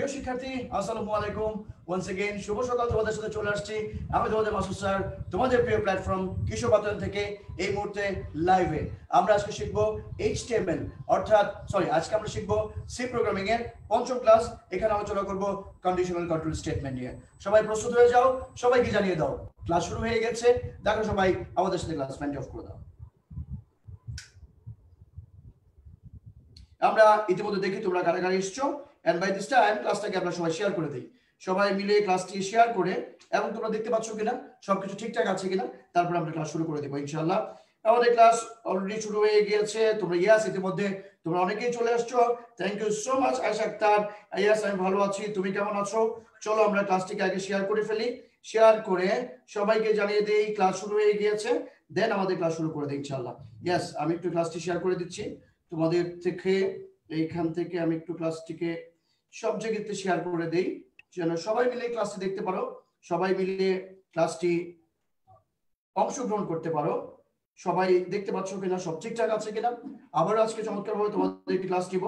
প্রিয় শিক্ষার্থী, আসসালামু আলাইকুম। ওয়ান্স এগেইন শুভ সকাল, তোমাদের সাথে চলে আসছি। আমি তোমাদের মাসুদ স্যার, তোমাদের প্রিয় প্ল্যাটফর্ম কিশোর থেকে এই মুহূর্তে লাইভে আমরা আজকে শিখব এইচটিএমএল অর্থাৎ সরি আজকে আমরা শিখব সি প্রোগ্রামিং এর পঞ্চম ক্লাস এখানে আলোচনা করব কন্ডিশনাল কন্ট্রোল স্টেটমেন্ট নিয়ে। সবাই প্রস্তুত হয়ে যাও, সবাইকে জানিয়ে দাও। ক্লাস শুরু হয়ে গেছে। দেখো সবাই, আমাদের সাথে ক্লাস ফ্যান্ড অফ করে দাও। আমরা ইতিমধ্যে দেখি তোমরা কারা কারা এসছো। এন্ড বাই দিস টাইম ক্লাসটাকে আমরা সবাই শেয়ার করে দিই। সবাই মিলে ক্লাসটি শেয়ার করে, এবং তোমরা দেখতে পাচ্ছ কিনা, সবকিছু ঠিকঠাক আছে কিনা, তারপর আমরা ক্লাস শুরু করে দেবো, ইনশাআল্লাহ। আমাদের ক্লাস অলরেডি শুরু হয়ে গিয়েছে। তোমরা ইয়াস ইতিমধ্যে তোমরা অনেকেই চলে আসছো। Thank you so much Ayesha Akter yes আমি ভালো আছি, তুমি কেমন আছো? চলো আমরা ক্লাসটিকে আগে শেয়ার করে ফেলি। শেয়ার করে সবাইকে জানিয়ে দিই ক্লাস শুরু হয়ে গিয়েছে। দেন আমাদের ক্লাস শুরু করে দিই, ইনশাআল্লাহ। ইয়াস আমি একটু ক্লাসটি শেয়ার করে দিচ্ছি। তোমাদের থেকে, এইখান থেকে আমি একটু ক্লাসটিকে সব জায়গাতে শেয়ার করে দেই। যেন সবাই মিলে ক্লাসটি দেখতে পারো, সবাই মিলে ক্লাসটি অংশগ্রহণ করতে পারো। সবাই দেখতে পাচ্ছ কিনা, সব ঠিকঠাক আছে কিনা? আবার আজকে চমৎকার ভাবে তোমাদের একটি ক্লাস নিব।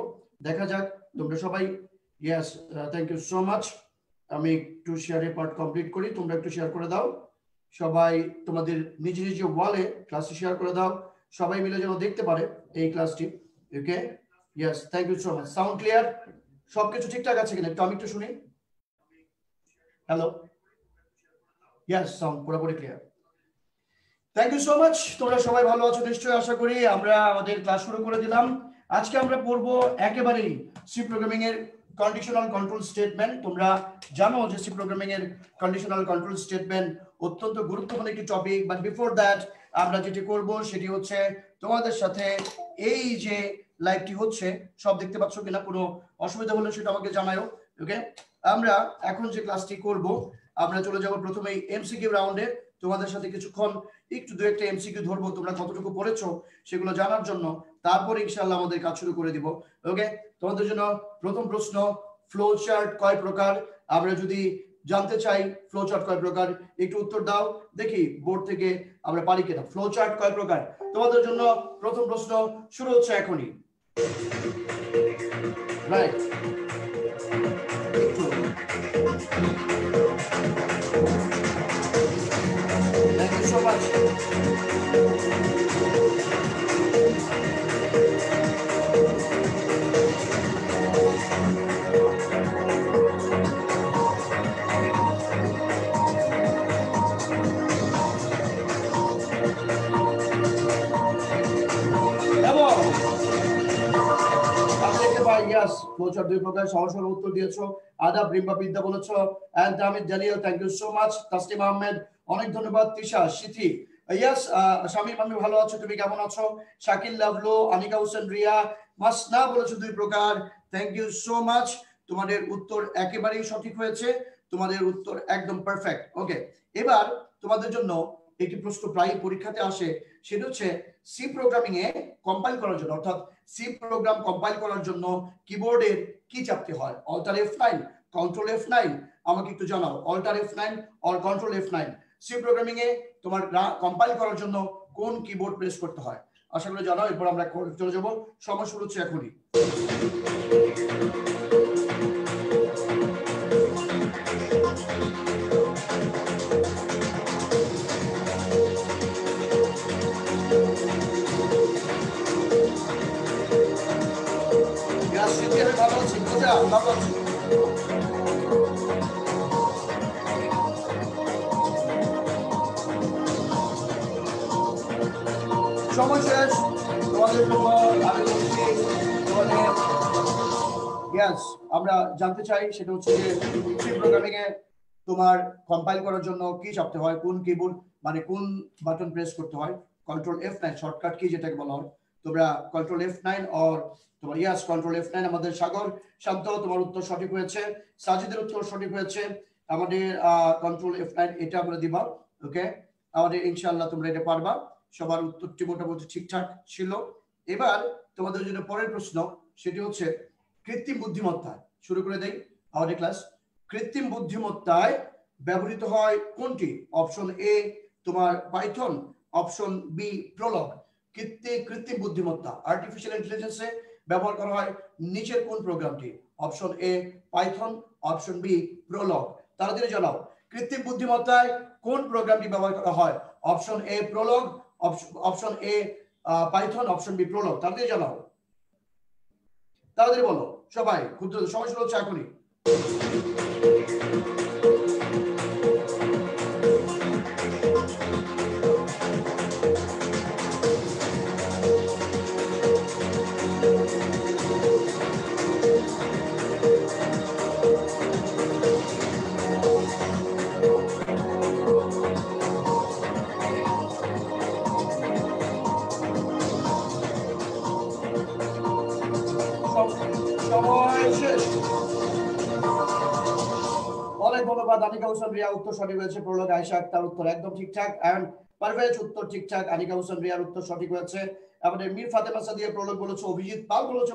দেখা যাক, তোমরা সবাই yes thank you so much আমি একটু শেয়ারের পার্ট কমপ্লিট করি, তোমরা একটু শেয়ার করে দাও। সবাই তোমাদের নিজ নিজ ওয়ালে ক্লাসটি শেয়ার করে দাও। সবাই মিলে যেন দেখতে পারে এই ক্লাসটি okay yes thank you so much sound clear সবকিছু ঠিকঠাক আছে কিনা? একটু আমি একটু শুনি। হ্যালো ইয়েস সাউন্ড পুরোপুরি clear thank you so much তোমরা সবাই ভালো আছো, নিশ্চয়ই আশা করি আমরা আমাদের ক্লাস শুরু করে দিলাম। আজকে আমরা পড়ব একেবারেই সি প্রোগ্রামিং এর কন্ডিশনাল কন্ট্রোল স্টেটমেন্ট তোমরা জানো যে সি প্রোগ্রামিং এর কন্ডিশনাল কন্ট্রোল স্টেটমেন্ট অত্যন্ত গুরুত্বপূর্ণ একটি টপিক বাট বিফোর দ্যাট আমরা যেটি করব সেটি হচ্ছে তোমাদের সাথে এই যে লাইভটি হচ্ছে, সব দেখতে পাচ্ছ কিনা, কোনো অসুবিধা হলে সেটা আমাকে জানাও ওকে আমরা এখন যে ক্লাসটি করব, আমরা চলে যাব প্রথমেই এমসিকিউ রাউন্ডে তোমাদের সাথে কিছুক্ষণ একটু দু একটা এমসিকিউ ধরবো, তোমরা কতটুকু পড়েছো সেগুলো জানার জন্য। তারপর ইনশাআল্লাহ আমাদের কাজ শুরু করে দিব ওকে তোমাদের জন্য প্রথম প্রশ্ন ফ্লো চার্ট কয় প্রকার? আমরা যদি জানতে চাই ফ্লো চার্ট কয় প্রকার, একটু উত্তর দাও, দেখি বোর্ড থেকে আমরা পারি কিনা। ফ্লো চার্ট কয় প্রকার? তোমাদের জন্য প্রথম প্রশ্ন শুরু হচ্ছে এখনই। Right. Thank you so much. ফ্লোচার দুই প্রকার সরল উত্তর দিয়েছ। আদাব, রিম্বা, বিদ্যা বলেছ। এন্ড আমিদ জানিও thank you so much Taslim Ahmed. অনেক ধন্যবাদ, তিশা, সিথি। ইয়াস শামিম, আমি ভালো আছো, তুমি কেমন আছো? শাকিল, লাভলো, আনিকা হোসেন, রিয়া। মাসনা বলেছ দুই প্রকার। থ্যাংক ইউ সো মাচ তোমাদের উত্তর একেবারেই সঠিক হয়েছে। তোমাদের উত্তর একদম পারফেক্ট ওকে এবার তোমাদের জন্য একটি প্রশ্ন প্রায় পরীক্ষাতে আসে। সেটা হচ্ছে সি প্রোগ্রামিং এ কম্পাইল করার জন্য, অর্থাৎ সি প্রোগ্রাম কম্পাইল করার জন্য কিবোর্ডের কি চাপতে হয়। Alt F nine control F nine আমাকে একটু জানাও। Alt F nine or control F nine C programming এ তোমার কম্পাইল করার জন্য কোন কিবোর্ড প্রেস করতে হয়? আশা করি জানাও, এরপর আমরা চলে যাব। সমস্যা হচ্ছে এখনই। আমরা জানতে চাই, সেটা হচ্ছে যে প্রোগ্রামিং এ তোমার কম্পাইল করার জন্য কি চাপতে হয়, কোন কিবোর্ড মানে কোন বাটন প্রেস করতে হয় control F nine shortcut key যেটাকে বলা হয়, তোমরা কন্ট্রোল এফ নাইন অর তোমার ইয়াস কন্ট্রোল এফ নাইন আমাদের সাগর শান্ত, তোমার উত্তর সঠিক হয়েছে। সাজিদের উত্তর সঠিক হয়েছে। আমাদের কন্ট্রোল এফ নাইন এটা আমরা দিবা ওকে আমাদের ইনশাআল্লাহ তোমরা এটা পারবা। সবার উত্তরটি মোটামুটি ঠিকঠাক ছিল। এবার তোমাদের জন্য পরের প্রশ্ন, সেটি হচ্ছে কৃত্রিম বুদ্ধিমত্তা শুরু করে দেই আমাদের ক্লাস কৃত্রিম বুদ্ধিমত্তায় ব্যবহৃত হয় কোনটি? অপশন এ তোমার পাইথন অপশন বি প্রলগ কৃত্রিম কৃত্রিম বুদ্ধিমত্তা আর্টিফিশিয়াল ইন্টেলিজেন্সে ব্যবহার করা হয় নিচের কোন প্রোগ্রামটি? Option A Python option B Prolog তাড়াতাড়ি জানাও, কৃত্রিম বুদ্ধিমত্তায় কোন প্রোগ্রামটি ব্যবহার করা হয়? Option A Prolog option A Python option B Prolog তাড়াতাড়ি জানাও। তাড়াতাড়ি বলো, সবাই, ক্ষুদ্র, সময় শুরু হচ্ছে এখনই। ধন্যবাদ। আনিকা হোসেন রিয়া, উত্তর সঠিক হয়েছে আয়সা আক্তার উত্তর একদম ঠিকঠাক। এন্ড পারভেজ উত্তর ঠিকঠাক, আনিকা হোসেন রিয়ার উত্তর সঠিক হয়েছে। আমাদের মীর ফাতেমা বলেছে, অভিজিৎ পাল বলেছে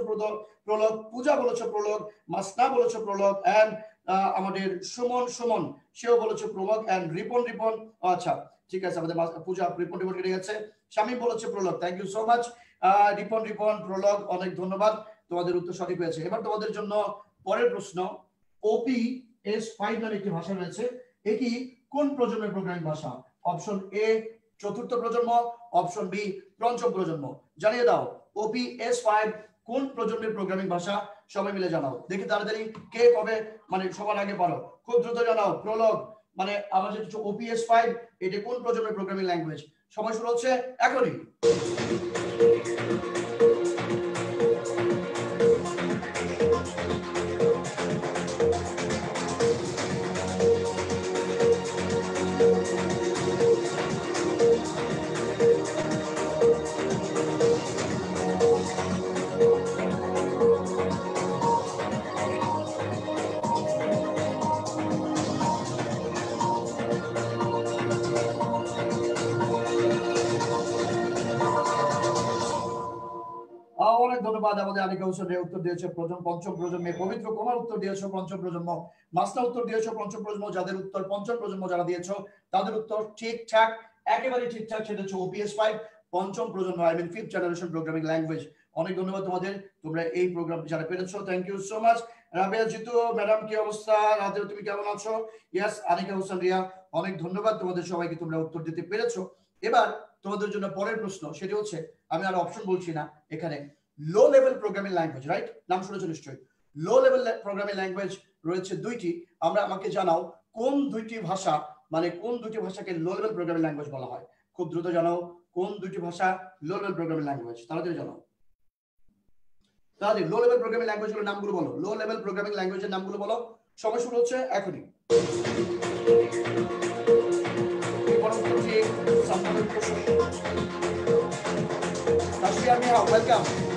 পূজা বলেছে বলেছে এন্ড আমাদের সুমন সুমন, সেও বলেছে প্রলোক এন্ড রিপন রিপন আচ্ছা ঠিক আছে, আমাদের পূজা, রিপন রিপন কেটে গেছে। স্বামী বলেছে Prolog thank you so much Ripon Ripon Prolog অনেক ধন্যবাদ। তোমাদের উত্তর সঠিক হয়েছে। এবার তোমাদের জন্য পরের প্রশ্ন ওপি এস ফাইভ নামে একটি ভাষা রয়েছে। এটি কোন প্রজন্মের প্রোগ্রামিং ভাষা? অপশন এ চতুর্থ প্রজন্ম। অপশন বি পঞ্চম প্রজন্ম। জানিয়ে দাও ওপি এস ফাইভ কোন প্রজন্মের প্রোগ্রামিং ভাষা? সবাই মিলে জানাও। দেখি তাড়াতাড়ি কে কবে মানে সবার আগে পারো। খুব দ্রুত জানাও প্রলগ মানে আমার যেটা হচ্ছে ওপিএস ফাইভ এটি কোন প্রজন্মের প্রোগ্রামিং ল্যাঙ্গুয়েজ সময় শুরু হচ্ছে এখনই। ধন্যবাদ আমাদের হোসেন রে উত্তর দিয়েছে প্রথম পঞ্চম প্রজন্মে, পবিত্র কুমার উত্তর দিয়েছে পঞ্চম প্রজন্ম মাসনা উত্তর দিয়েছে পঞ্চম প্রজন্ম, যাদের উত্তর পঞ্চম প্রজন্ম যারা দিয়েছ, তাদের উত্তর ঠিকঠাক, একেবারে ঠিকঠাক সেটা হচ্ছে ওপিএস ফাইভ পঞ্চম প্রজন্ম I mean fifth generation programming language অনেক ধন্যবাদ তোমাদের, তোমরা এই প্রোগ্রামটি যারা পেরেছ thank you so much Rabeya Jitu madam কি অবস্থা? রাতে তুমি কেমন আছো? ইয়াস আনিকা হোসেন রিয়া, অনেক ধন্যবাদ তোমাদের সবাইকে, তোমরা উত্তর দিতে পেরেছ। এবার তোমাদের জন্য পরের প্রশ্ন, সেটি হচ্ছে, আমি আর অপশন বলছি না এখানে। Low level programming language right নাম শুনেছো নিশ্চয়ই। লো লেভেল প্রোগ্রামিং ল্যাঙ্গুয়েজ রয়েছে দুইটি। আমরা আমাকে জানাও কোন দুইটি ভাষা মানে কোন দুইটি ভাষাকে লো লেভেল প্রোগ্রামিং ল্যাঙ্গুয়েজ বলা হয়? খুব দ্রুত জানাও কোন দুইটি ভাষা লো লেভেল প্রোগ্রামিং ল্যাঙ্গুয়েজ তাড়াতাড়ি জানাও। তাহলে লো লেভেল প্রোগ্রামিং ল্যাঙ্গুয়েজগুলোর নামগুলো বলো। লো লেভেল প্রোগ্রামিং ল্যাঙ্গুয়েজের নামগুলো বলো। সময় শুরু হচ্ছে এখনই। প্রশ্ন।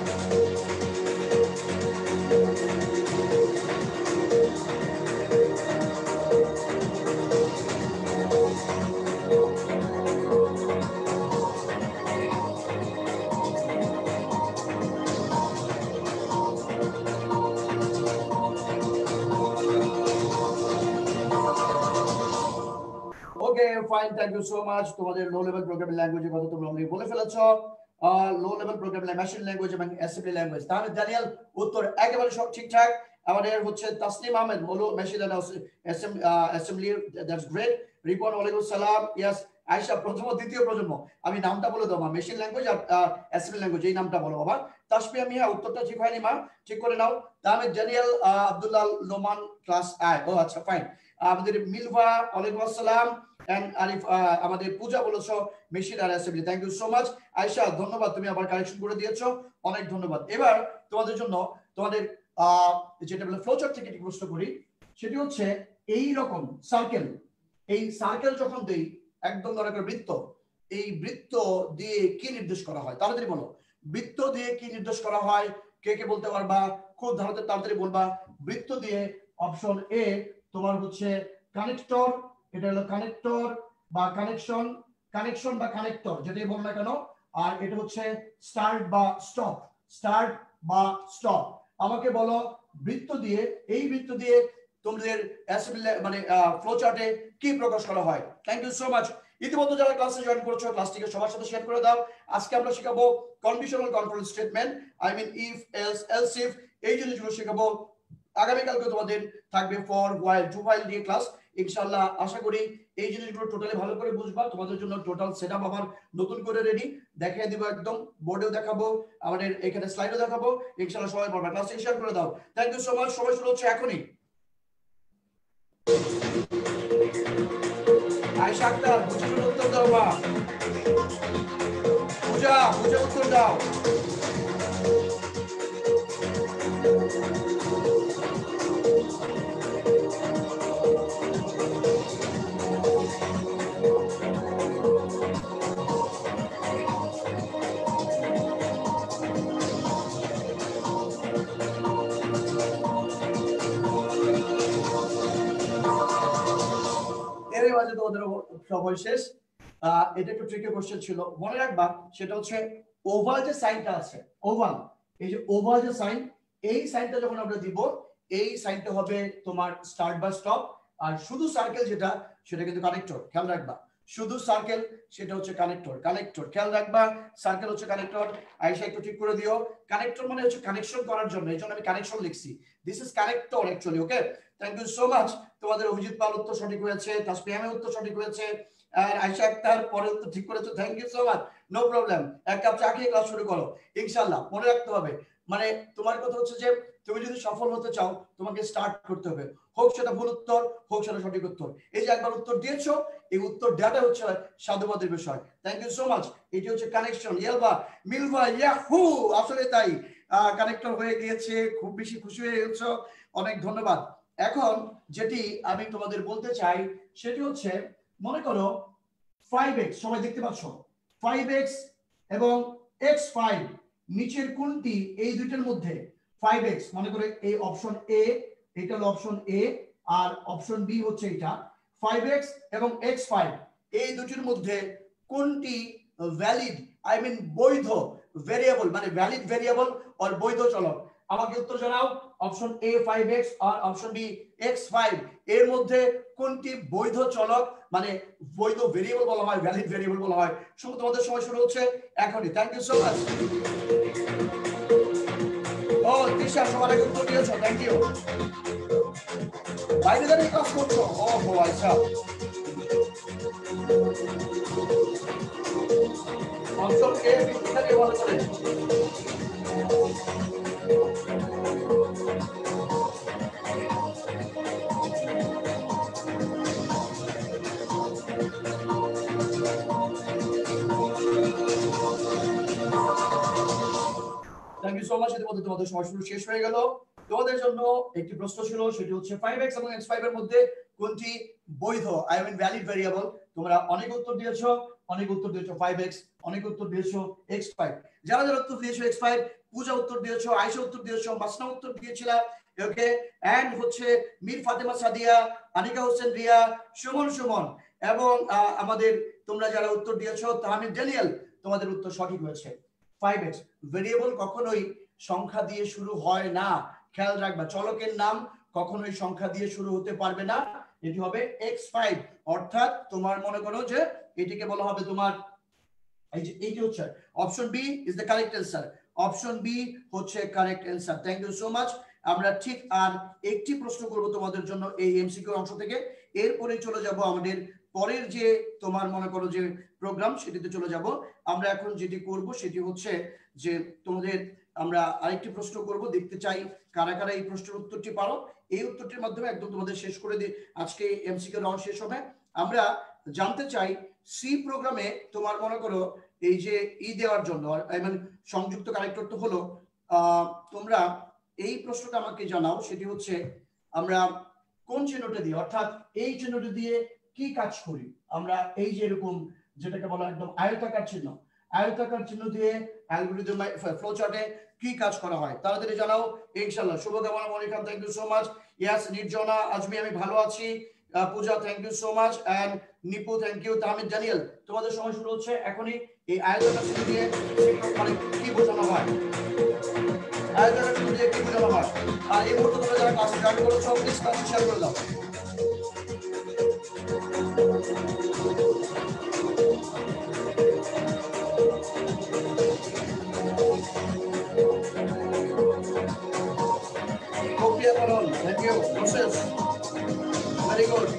থ্যাংক ইউ সো মাচ তোমাদের লো লেভেল প্রোগ্রামিং ল্যাঙ্গুয়েজের কথা তোমরা অলরেডি বলে ফেলেছো। Low level programming machine language এবং অ্যাসেম্বলি ল্যাঙ্গুয়েজ তাহলে ড্যানিয়েল উত্তর একেবারে সব ঠিকঠাক। আমাদের হচ্ছে তাসলিম আহমেদ, বলো machine assembly that's great Ripon, ওয়ালাইকুম সালাম। ইয়াস আয়শা, প্রথম ও দ্বিতীয় প্রজন্ম। আমি নামটা বলে মা। মেশিন ল্যাঙ্গুয়েজ আর অ্যাসেম্বলি ল্যাঙ্গুয়েজ এই নামটা বলো, বাবা। তাসমিয়া মিয়া, উত্তরটা ঠিক হয়নি, মা। ঠিক করে নাও। তাহলে ড্যানিয়েল আব্দুল্লাহ লোমান ক্লাস আয়। ও আচ্ছা ফাইন আমাদের মিলভা, ওয়ালাইকুম আসসালাম। এন্ড আরিফ আমাদের পূজা বলেছ machine R assembly thank you so much Ayesha ধন্যবাদ, তুমি আবার কারেকশন করে দিয়েছ। অনেক ধন্যবাদ। এবার তোমাদের জন্য তোমাদের যেটা বলে ফ্লোচার্ট থেকে একটি প্রশ্ন করি। সেটি হচ্ছে, এই রকম সার্কেল এই সার্কেল যখন দেই, একদম ধরে বৃত্ত, এই বৃত্ত দিয়ে কি নির্দেশ করা হয়? তাড়াতাড়ি বলো। বৃত্ত দিয়ে কি নির্দেশ করা হয়? কে কে বলতে পারবা? খুব ধারতে তাড়াতাড়ি বলবা। বৃত্ত দিয়ে অপশন এ তোমার হচ্ছে কানেক্টর এটা হলো কানেক্টর বা কানেকশন কানেকশন বা কানেক্টর যেটাই বলো না কেন। আর এটা হচ্ছে স্টার্ট বা স্টপ স্টার্ট বা স্টপ আমাকে বলো, বৃত্ত দিয়ে, এই বৃত্ত দিয়ে তোমাদের মানে ফ্লো চার্টে কি প্রকাশ করা হয়? থ্যাংক ইউ সো মাচ ইতিমধ্যে যারা ক্লাসে জয়েন করেছ ক্লাসটিকে সবার সাথে শেয়ার করে দাও। আজকে আমরা শেখাবো conditional control statement I mean if else else if এই জিনিসগুলো শেখাবো। আগামীকালকে তোমাদের থাকবে ফর ওয়াইল টু ওয়াইল দিয়ে ক্লাস ইনশাআল্লাহ আশা করি এই জিনিসগুলো টোটালি ভালো করে বুঝবা। তোমাদের জন্য টোটাল সেটআপ আবার নতুন করে রেডি দেখিয়ে দিব একদম। বোর্ডেও দেখাবো। আমাদের এখানে স্লাইডও দেখাবো। ইনশাল্লাহ সবাই পড়বা। ক্লাস শেয়ার করে দাও। থ্যাংক ইউ সো মাচ সবাই শুরু হচ্ছে এখনই। আয়শা আক্তার উত্তর দাও পূজা পূজা, উত্তর দাও। মাঝে তোমাদের সময় শেষ। এটা একটু ট্রিকি কোশ্চেন ছিল। মনে রাখবা, সেটা হচ্ছে ওভাল যে সাইনটা আছে ওভাল এই যে ওভাল যে সাইন, এই সাইনটা যখন আমরা দিব, এই সাইনটা হবে তোমার স্টার্ট বা স্টপ আর শুধু সার্কেল যেটা, সেটা কিন্তু কানেক্টর খেয়াল রাখবা। শুধু সার্কেল সেটা হচ্ছে কানেক্টর কানেক্টর খেয়াল রাখবা সার্কেল হচ্ছে কানেক্টর আইসা একটু ঠিক করে দিও। কানেক্টর মানে হচ্ছে কানেকশন করার জন্য, এই জন্য আমি কানেকশন লিখছি। This is connector actually okay thank you so much তোমাদের অভিজিৎ পাল উত্তর সঠিক হয়েছে তাসপিয়ামের উত্তর সঠিক হয়েছে, আর আয়শা আক্তার পরের উত্তর ঠিক করেছ। Thank you so much no problem এক কাপ চা খেয়ে ক্লাস শুরু করো। ইনশাআল্লাহ, মনে রাখতে হবে। মানে তোমার কথা হচ্ছে যে, তুমি যদি সফল হতে চাও, তোমাকে স্টার্ট করতে হবে। হোক সেটা ভুল উত্তর, হোক সেটা সঠিক উত্তর। এই যে একবার উত্তর দিয়েছ, এই উত্তর দেওয়াটা হচ্ছে সাধুবাদের বিষয়। থ্যাংক ইউ সো মাচ এটি হচ্ছে কানেকশন ইয়েলবা মিলবা ইয়াহু! আসলে তাই। কানেক্টর হয়ে গিয়েছে, খুব বেশি খুশি হয়ে গেছো। অনেক ধন্যবাদ। এখন যেটি আমি তোমাদের বলতে চাই, সেটি হচ্ছে, মনে করো ফাইভ এক্স সবাই দেখতে পাচ্ছ? ফাইভ এক্স এবং এক্স ফাইভ নিচের কোনটি এই দুইটার মধ্যে। ফাইভ এক্স মনে করে এই অপশন এ এটা হলো অপশন এ আর অপশন বি হচ্ছে এটা। ফাইভ এক্স এবং এক্স ফাইভ এই দুটির মধ্যে কোনটি ভ্যালিড আই মিন বৈধ ভেরিয়েবল মানে ভ্যালিড ভেরিয়েবল আর বৈধ চলক আমাকে উত্তর জানাও। অপশন এ ফাইভ এক্স আর অপশন বি এক্স ফাইভ এর মধ্যে কোনটি বৈধ চলক মানে বৈধ ভেরিয়েবল বলা হয় ভ্যালিড ভেরিয়েবল বলা হয় শুধু তোমাদের সময় শুরু হচ্ছে এখনই। থ্যাংক ইউ সো মাচ ও দিশা সবার আগে উত্তর দিয়েছ থ্যাংক ইউ বাইরে দাঁড়িয়ে কাজ করছ, ও হো আচ্ছা। অপশন এ এখানে ভালো থ্যাংক ইউ মধ্যে তোমাদের শুরু শেষ হয়ে গেল। তোমাদের জন্য একটি প্রশ্ন ছিল, সেটি হচ্ছে 5x এবং x5 এর মধ্যে কোনটি বৈধ? আই ভ্যালিড ভেরিয়েবল তোমরা অনেক উত্তর দিয়েছ। অনেক উত্তর দিয়েছ 5x অনেক উত্তর দিয়েছ x5 যারা যারা উত্তর দিয়েছ x5 পূজা উত্তর দিয়েছ, আয়েশা উত্তর দিয়েছ মাসনা উত্তর দিয়েছিলা ওকে হচ্ছে মীর ফাতেমা সাদিয়া, আনিকা হোসেন রিয়া, সুমন সুমন। এবং আমাদের তোমরা যারা উত্তর দিয়েছ তাহমিদ ড্যানিয়েল তোমাদের উত্তর সঠিক হয়েছে। 5x ভেরিয়েবল কখনোই সংখ্যা দিয়ে শুরু হয় না। খেয়াল রাখবা, চলকের নাম কখনোই সংখ্যা দিয়ে শুরু হতে পারবে না। এটি হবে x5 অর্থাৎ তোমার মনে করো যে এটিকে বলা হবে তোমার, এই যে এইটি হচ্ছে। Option B is the correct answer option B হচ্ছে correct answer thank you so much আমরা ঠিক আর একটি প্রশ্ন করব তোমাদের জন্য এই এমসিকিউ অংশ থেকে। এরপরে চলে যাব আমাদের পরের যে তোমার মনে করো যে প্রোগ্রাম সেটিতে চলে যাব। আমরা এখন যেটি করব, সেটি হচ্ছে যে তোমাদের আমরা আরেকটি প্রশ্ন করব। দেখতে চাই কারা কারা এই প্রশ্নের উত্তরটি পারো। এই উত্তরটির মাধ্যমে একদম তোমাদের শেষ করে দিই। আজকে এমসিকিউ রাউন্ড শেষ হবে। আমরা জানতে চাই সি প্রোগ্রামে তোমার মনে করো এই যে ই দেওয়ার জন্য আই মিন সংযুক্ত কানেক্টর তো হলো তোমরা এই প্রশ্নটা আমাকে জানাও, সেটি হচ্ছে আমরা কোন চিহ্নটা দিয়ে, অর্থাৎ এই চিহ্নটা দিয়ে কি কাজ করি? আমরা এই যে এরকম যেটাকে বলা একদম আয়তাকার চিহ্ন আয়তাকার চিহ্ন দিয়ে অ্যালগোরিদম ফ্লো চার্টে কি কাজ করা হয়? তাড়াতাড়ি জানাও। ইনশাআল্লাহ। শুভকামনা মনিকাম thank you so much yes Nirjona, Azmi, আমি ভালো আছি। Puja thank you so much and Nipu thank you Tahmid Daniel তোমাদের সময় শুরু হচ্ছে এখনই। এই আয়তাকার চিহ্ন দিয়ে মানে কি বোঝানো হয়? আয়তাকার চিহ্ন দিয়ে কি বোঝানো হয়? আর এই মুহূর্তে তোমরা যারা ক্লাসে জয়েন করেছ প্লিজ ক্লাসে শেয়ার করে দাও। clear for. Thank you. Process. Very good.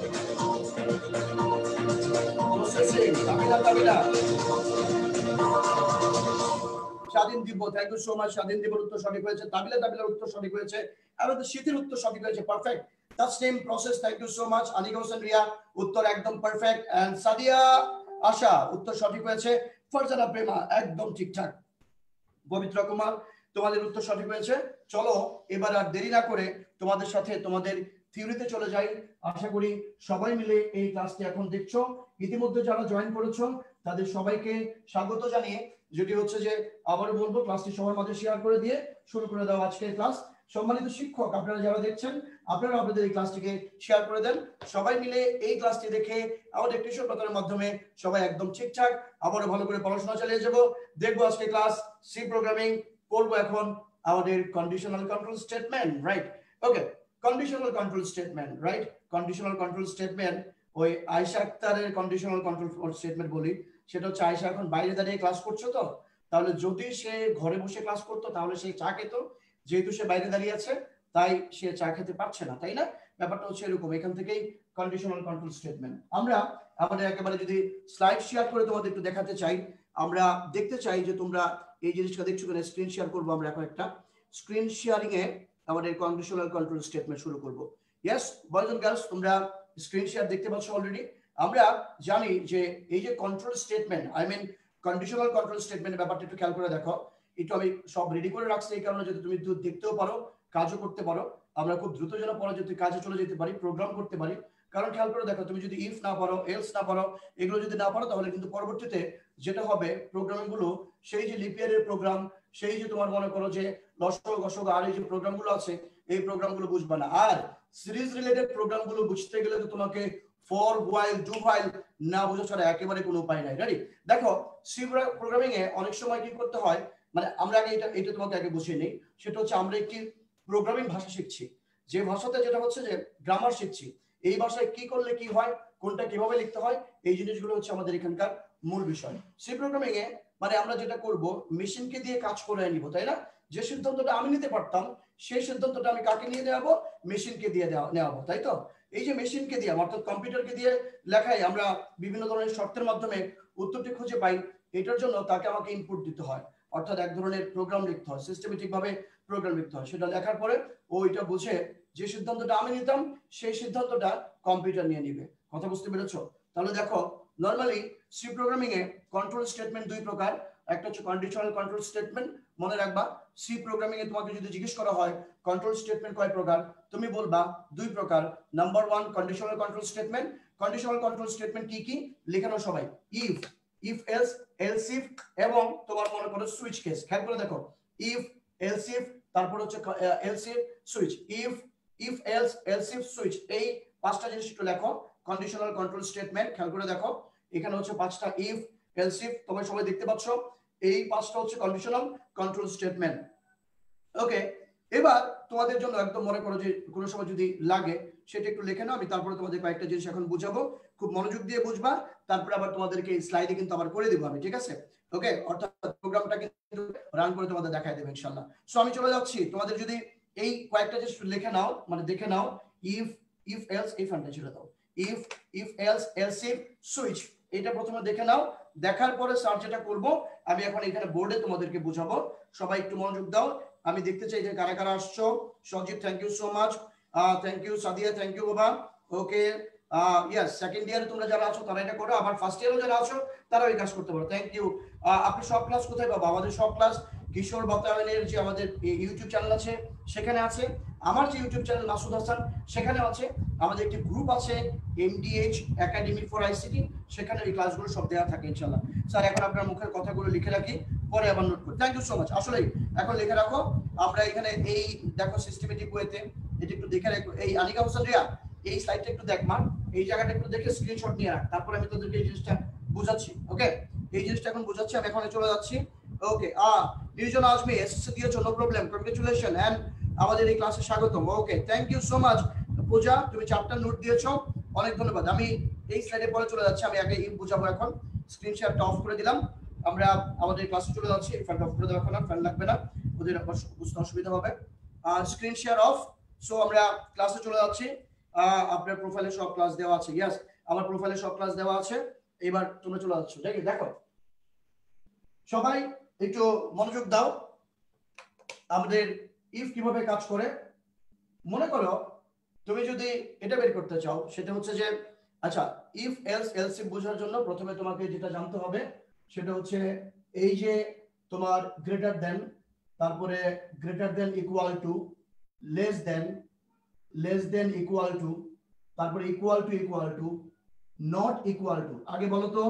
Processing. Kamila, Kamila. Swadhin Dibya thank you so much Swadhin Dibar উত্তর সঠিক হয়েছে তাবিলা তাবিলার উত্তর সঠিক হয়েছে আমাদের শীতের উত্তর সঠিক হয়েছে perfect the same process thank you so much Anika Hossain Riya উত্তর একদম পারফেক্ট এন্ড সাদিয়া আশা উত্তর সঠিক হয়েছে ফরজানা প্রেমা একদম ঠিকঠাক পবিত্র কুমার তোমাদের উত্তর সঠিক হয়েছে চলো, এবার আর দেরি না করে তোমাদের সাথে তোমাদের থিওরিতে চলে যাই। আশা করি সবাই মিলে এই ক্লাসটি এখন দেখছ। ইতিমধ্যে যারা জয়েন করেছ, তাদের সবাইকে স্বাগত জানিয়ে যেটি হচ্ছে যে আবারও বলব ক্লাসটি সবার মাঝে শেয়ার করে দিয়ে শুরু করে দাও আজকের ক্লাস সম্মানিত শিক্ষক, আপনারা যারা দেখছেন আপনারা আপনাদের এই ক্লাসটিকে শেয়ার করে দেন। সবাই মিলে এই ক্লাসটি দেখে আমাদের টিউশন পাতার মাধ্যমে সবাই একদম ঠিকঠাক, আবারও ভালো করে পড়াশোনা চালিয়ে যাব। দেখব আজকে ক্লাস সি প্রোগ্রামিং করব এখন আমাদের conditional control statement right okay conditional control statement right conditional control statement ওই আয়সা আক্তারের কন্ডিশনাল কন্ট্রোল স্টেটমেন্ট বলি, সেটা হচ্ছে আয়সা এখন বাইরে দাঁড়িয়ে ক্লাস করছ তো? তাহলে যদি সে ঘরে বসে ক্লাস করতো, তাহলে সে চা খেত। যেহেতু সে বাইরে দাঁড়িয়ে আছে, তাই সে চা খেতে পারছে না, তাই না? ব্যাপারটা হচ্ছে এরকম, এখান থেকেই কন্ডিশনাল কন্ট্রোল স্টেটমেন্ট আমরা আমাদের একেবারে যদি স্লাইড শেয়ার করে তোমাদের একটু দেখাতে চাই, আমরা দেখতে চাই যে তোমরা এই জিনিসটা দেখছ কিনা স্ক্রিন শেয়ার করব আমরা এখন একটা। স্ক্রিন শেয়ারিং এ আমাদের কন্ডিশনাল কন্ট্রোল স্টেটমেন্ট শুরু করব। ইয়েস বয়েজ এন্ড গার্লস তোমরা স্ক্রিন শেয়ার দেখতে পাচ্ছ অলরেডি আমরা জানি যে এই যে control statement I mean conditional control statement ব্যাপারটা একটু খেয়াল করে দেখো। একটু আমি সব রেডি করে রাখছি এই কারণে যদি তুমি দেখতেও পারো, কাজও করতে পারো। আমরা খুব দ্রুত যেন পরে যদি কাজে চলে যেতে পারি প্রোগ্রাম করতে পারি। কারণ খেয়াল করে দেখো, তুমি যদি ইফ না পারো এলস না পারো, এগুলো যদি না পারো, তাহলে কিন্তু পরবর্তীতে যেটা হবে প্রোগ্রামিংগুলো, সেই যে লিপিয়ারের প্রোগ্রাম সেই যে তোমার মনে করো যে দশক দশক আর এই যে প্রোগ্রামগুলো আছে, এই প্রোগ্রামগুলো বুঝবা না। আর সিরিজ রিলেটেড প্রোগ্রামগুলো বুঝতে গেলে তো তোমাকে ফর ডু না ছাড়া একেবারে কোনো উপায় নাই। রেডি দেখো সি প্রোগ্রামিং এ অনেক সময় কি করতে হয় মানে আমরা আগে এটা এটা তোমাকে আগে বুঝিয়ে নিই, সেটা হচ্ছে আমরা একটি প্রোগ্রামিং ভাষা শিখছি। যে ভাষাতে যেটা হচ্ছে যে গ্রামার শিখছি, এই ভাষায় কি করলে কি হয়, কোনটা কীভাবে লিখতে হয়, এই জিনিসগুলো হচ্ছে আমাদের এখানকার মূল বিষয়। সি প্রোগ্রামিং এ মানে আমরা যেটা করব মেশিনকে দিয়ে কাজ করে নিব, তাই না? যে সিদ্ধান্তটা আমি নিতে পারতাম, সেই সিদ্ধান্তটা আমি কাকে নিয়ে নেওয়াবো মেশিনকে দিয়ে নেওয়াবো তাই তো? এই যে মেশিনকে দিয়ে, অর্থাৎ কম্পিউটারকে দিয়ে লেখাই আমরা বিভিন্ন ধরনের শর্তের মাধ্যমে উত্তরটি খুঁজে পাই, এটার জন্য তাকে আমাকে ইনপুট দিতে হয়। অর্থাৎ এক ধরনের প্রোগ্রাম লিখতে হয় সিস্টেমেটিক ভাবে প্রোগ্রাম লিখতে হয়। সেটা লেখার পরে ও এটা বুঝে যে সিদ্ধান্তটা আমি নিতাম, সেই সিদ্ধান্তটা কম্পিউটার নিয়ে নিবে। কথা বুঝতে পেরেছ? তাহলে দেখো নর্মালি সি প্রোগ্রামিং এ কন্ট্রোল স্টেটমেন্ট দুই প্রকার। একটা হচ্ছে কন্ডিশনাল কন্ট্রোল স্টেটমেন্ট মনে রাখবা সি প্রোগ্রামিং এ তোমাকে যদি জিজ্ঞেস করা হয় কন্ট্রোল স্টেটমেন্ট কয় প্রকার? তুমি বলবা, দুই প্রকার। Number one conditional control statement conditional control statement কি কি? লেখানো সবাই। If if else else if এবং তোমার মনে করো সুইচ কেস খেয়াল করে দেখো। ইফ এলস ইফ তারপর হচ্ছে else if switch if if else else if switch এই পাঁচটা জিনিস একটু লেখো। কন্ডিশনাল কন্ট্রোল স্টেটমেন্ট খেয়াল করে দেখো, এখানে হচ্ছে পাঁচটা ইফ এলস ইফ তোমরা সবাই দেখতে পাচ্ছ, এই পাঁচটা হচ্ছে কন্ডিশনাল কন্ট্রোল স্টেটমেন্ট ওকে এবার তোমাদের জন্য একদম মনে করো যে কোনো সময় যদি লাগে, সেটা একটু লিখে নাও, আমি তারপরে তোমাদের কয়েকটা জিনিস এখন বুঝাবো। খুব মনোযোগ দিয়ে বুঝবা, তারপরে আবার তোমাদেরকে স্লাইডে কিন্তু আবার করে দেবো আমি, ঠিক আছে? ওকে অর্থাৎ প্রোগ্রামটা কিন্তু রান করে তোমাদের দেখাই দেবে ইনশাল্লাহ সো আমি চলে যাচ্ছি, তোমাদের যদি এই কয়েকটা জিনিস লিখে নাও মানে দেখে নাও ইফ ইফ এলস ইফ আনটা ছেড়ে দাও। If if else else if switch এটা প্রথমে দেখে নাও, দেখার পরে স্যার যেটা করব, আমি এখন এখানে বোর্ডে তোমাদেরকে বুঝাবো। সবাই একটু মনোযোগ দাও। আমি দেখতে চাই যে কারা কারা আসছো। Sanjit thank you so much thank you Sadia thank you বাবা। ওকে ইয়াস সেকেন্ড ইয়ারে তোমরা যারা আছো, তারা এটা করো। আবার ফার্স্ট ইয়ারে যারা আছো, তারাও এই কাজ করতে পারো। থ্যাংক ইউ আপনি সব ক্লাস কোথায় পাবো? আমাদের সব ক্লাস কিশোর বাতায়নের যে আমাদের ইউটিউব চ্যানেল আছে, সেখানে আছে। আমার যে ইউটিউব চ্যানেল মাসুদ হাসান, সেখানে আছে। আমাদের একটি গ্রুপ আছে এমডিএইচ একাডেমি ফর আইসিটি সেখানে এই ক্লাসগুলো সব দেওয়া থাকে ইনশাল্লাহ স্যার, এখন আপনার মুখের কথাগুলো লিখে রাখি, পরে আবার নোট করি। থ্যাংক ইউ সো মাচ আসলে এখন লিখে রাখো, আমরা এখানে এই দেখো সিস্টেমেটিক ওয়েতে এটা একটু দেখে রাখো। এই আনিকা হোসেন রিয়া, এই স্লাইডটা একটু দেখ, মা। এই জায়গাটা একটু দেখে স্ক্রিনশট নিয়ে রাখ। তারপরে আমি তোদেরকে এই জিনিসটা বুঝাচ্ছি ওকে এই জিনিসটা এখন বুঝাচ্ছি, আমি এখন চলে যাচ্ছি। Okay uh Nirjon Azmi SSC দিয়েছ নো প্রবলেম কংগ্রেচুলেশন এন্ড আমাদের এই ক্লাসে স্বাগতম। Okay thank you so much Puja, তুমি চারটা নোট দিয়েছ, অনেক ধন্যবাদ। আমি এই স্লাইডে পরে চলে যাচ্ছি, আমি আগে বুঝাবো এখন। স্ক্রিন শেয়ারটা অফ করে দিলাম। আমরা আমাদের ক্লাসে চলে যাচ্ছি ফ্যানটা অফ করে দেওয়া এখন ফ্যান লাগবে না। ওদের বুঝতে অসুবিধা হবে। আর স্ক্রিন শেয়ার অফ সো আমরা ক্লাসে চলে যাচ্ছি। আপনার প্রোফাইলে সব ক্লাস দেওয়া আছে ইয়াস আমার প্রোফাইলে সব ক্লাস দেওয়া আছে। এবার তোমরা চলে যাচ্ছ দেখো। সবাই একটু মনোযোগ দাও। আমাদের ইফ কীভাবে কাজ করে? মনে করো, তুমি যদি এটা বের করতে চাও, সেটা হচ্ছে যে আচ্ছা ইফ এলস এলসিফ বোঝার জন্য প্রথমে তোমাকে যেটা জানতে হবে, সেটা হচ্ছে এই যে তোমার গ্রেটার দেন তারপরে greater than equal to less than less than equal to তারপরে equal to equal to not equal to আগে বলো তো,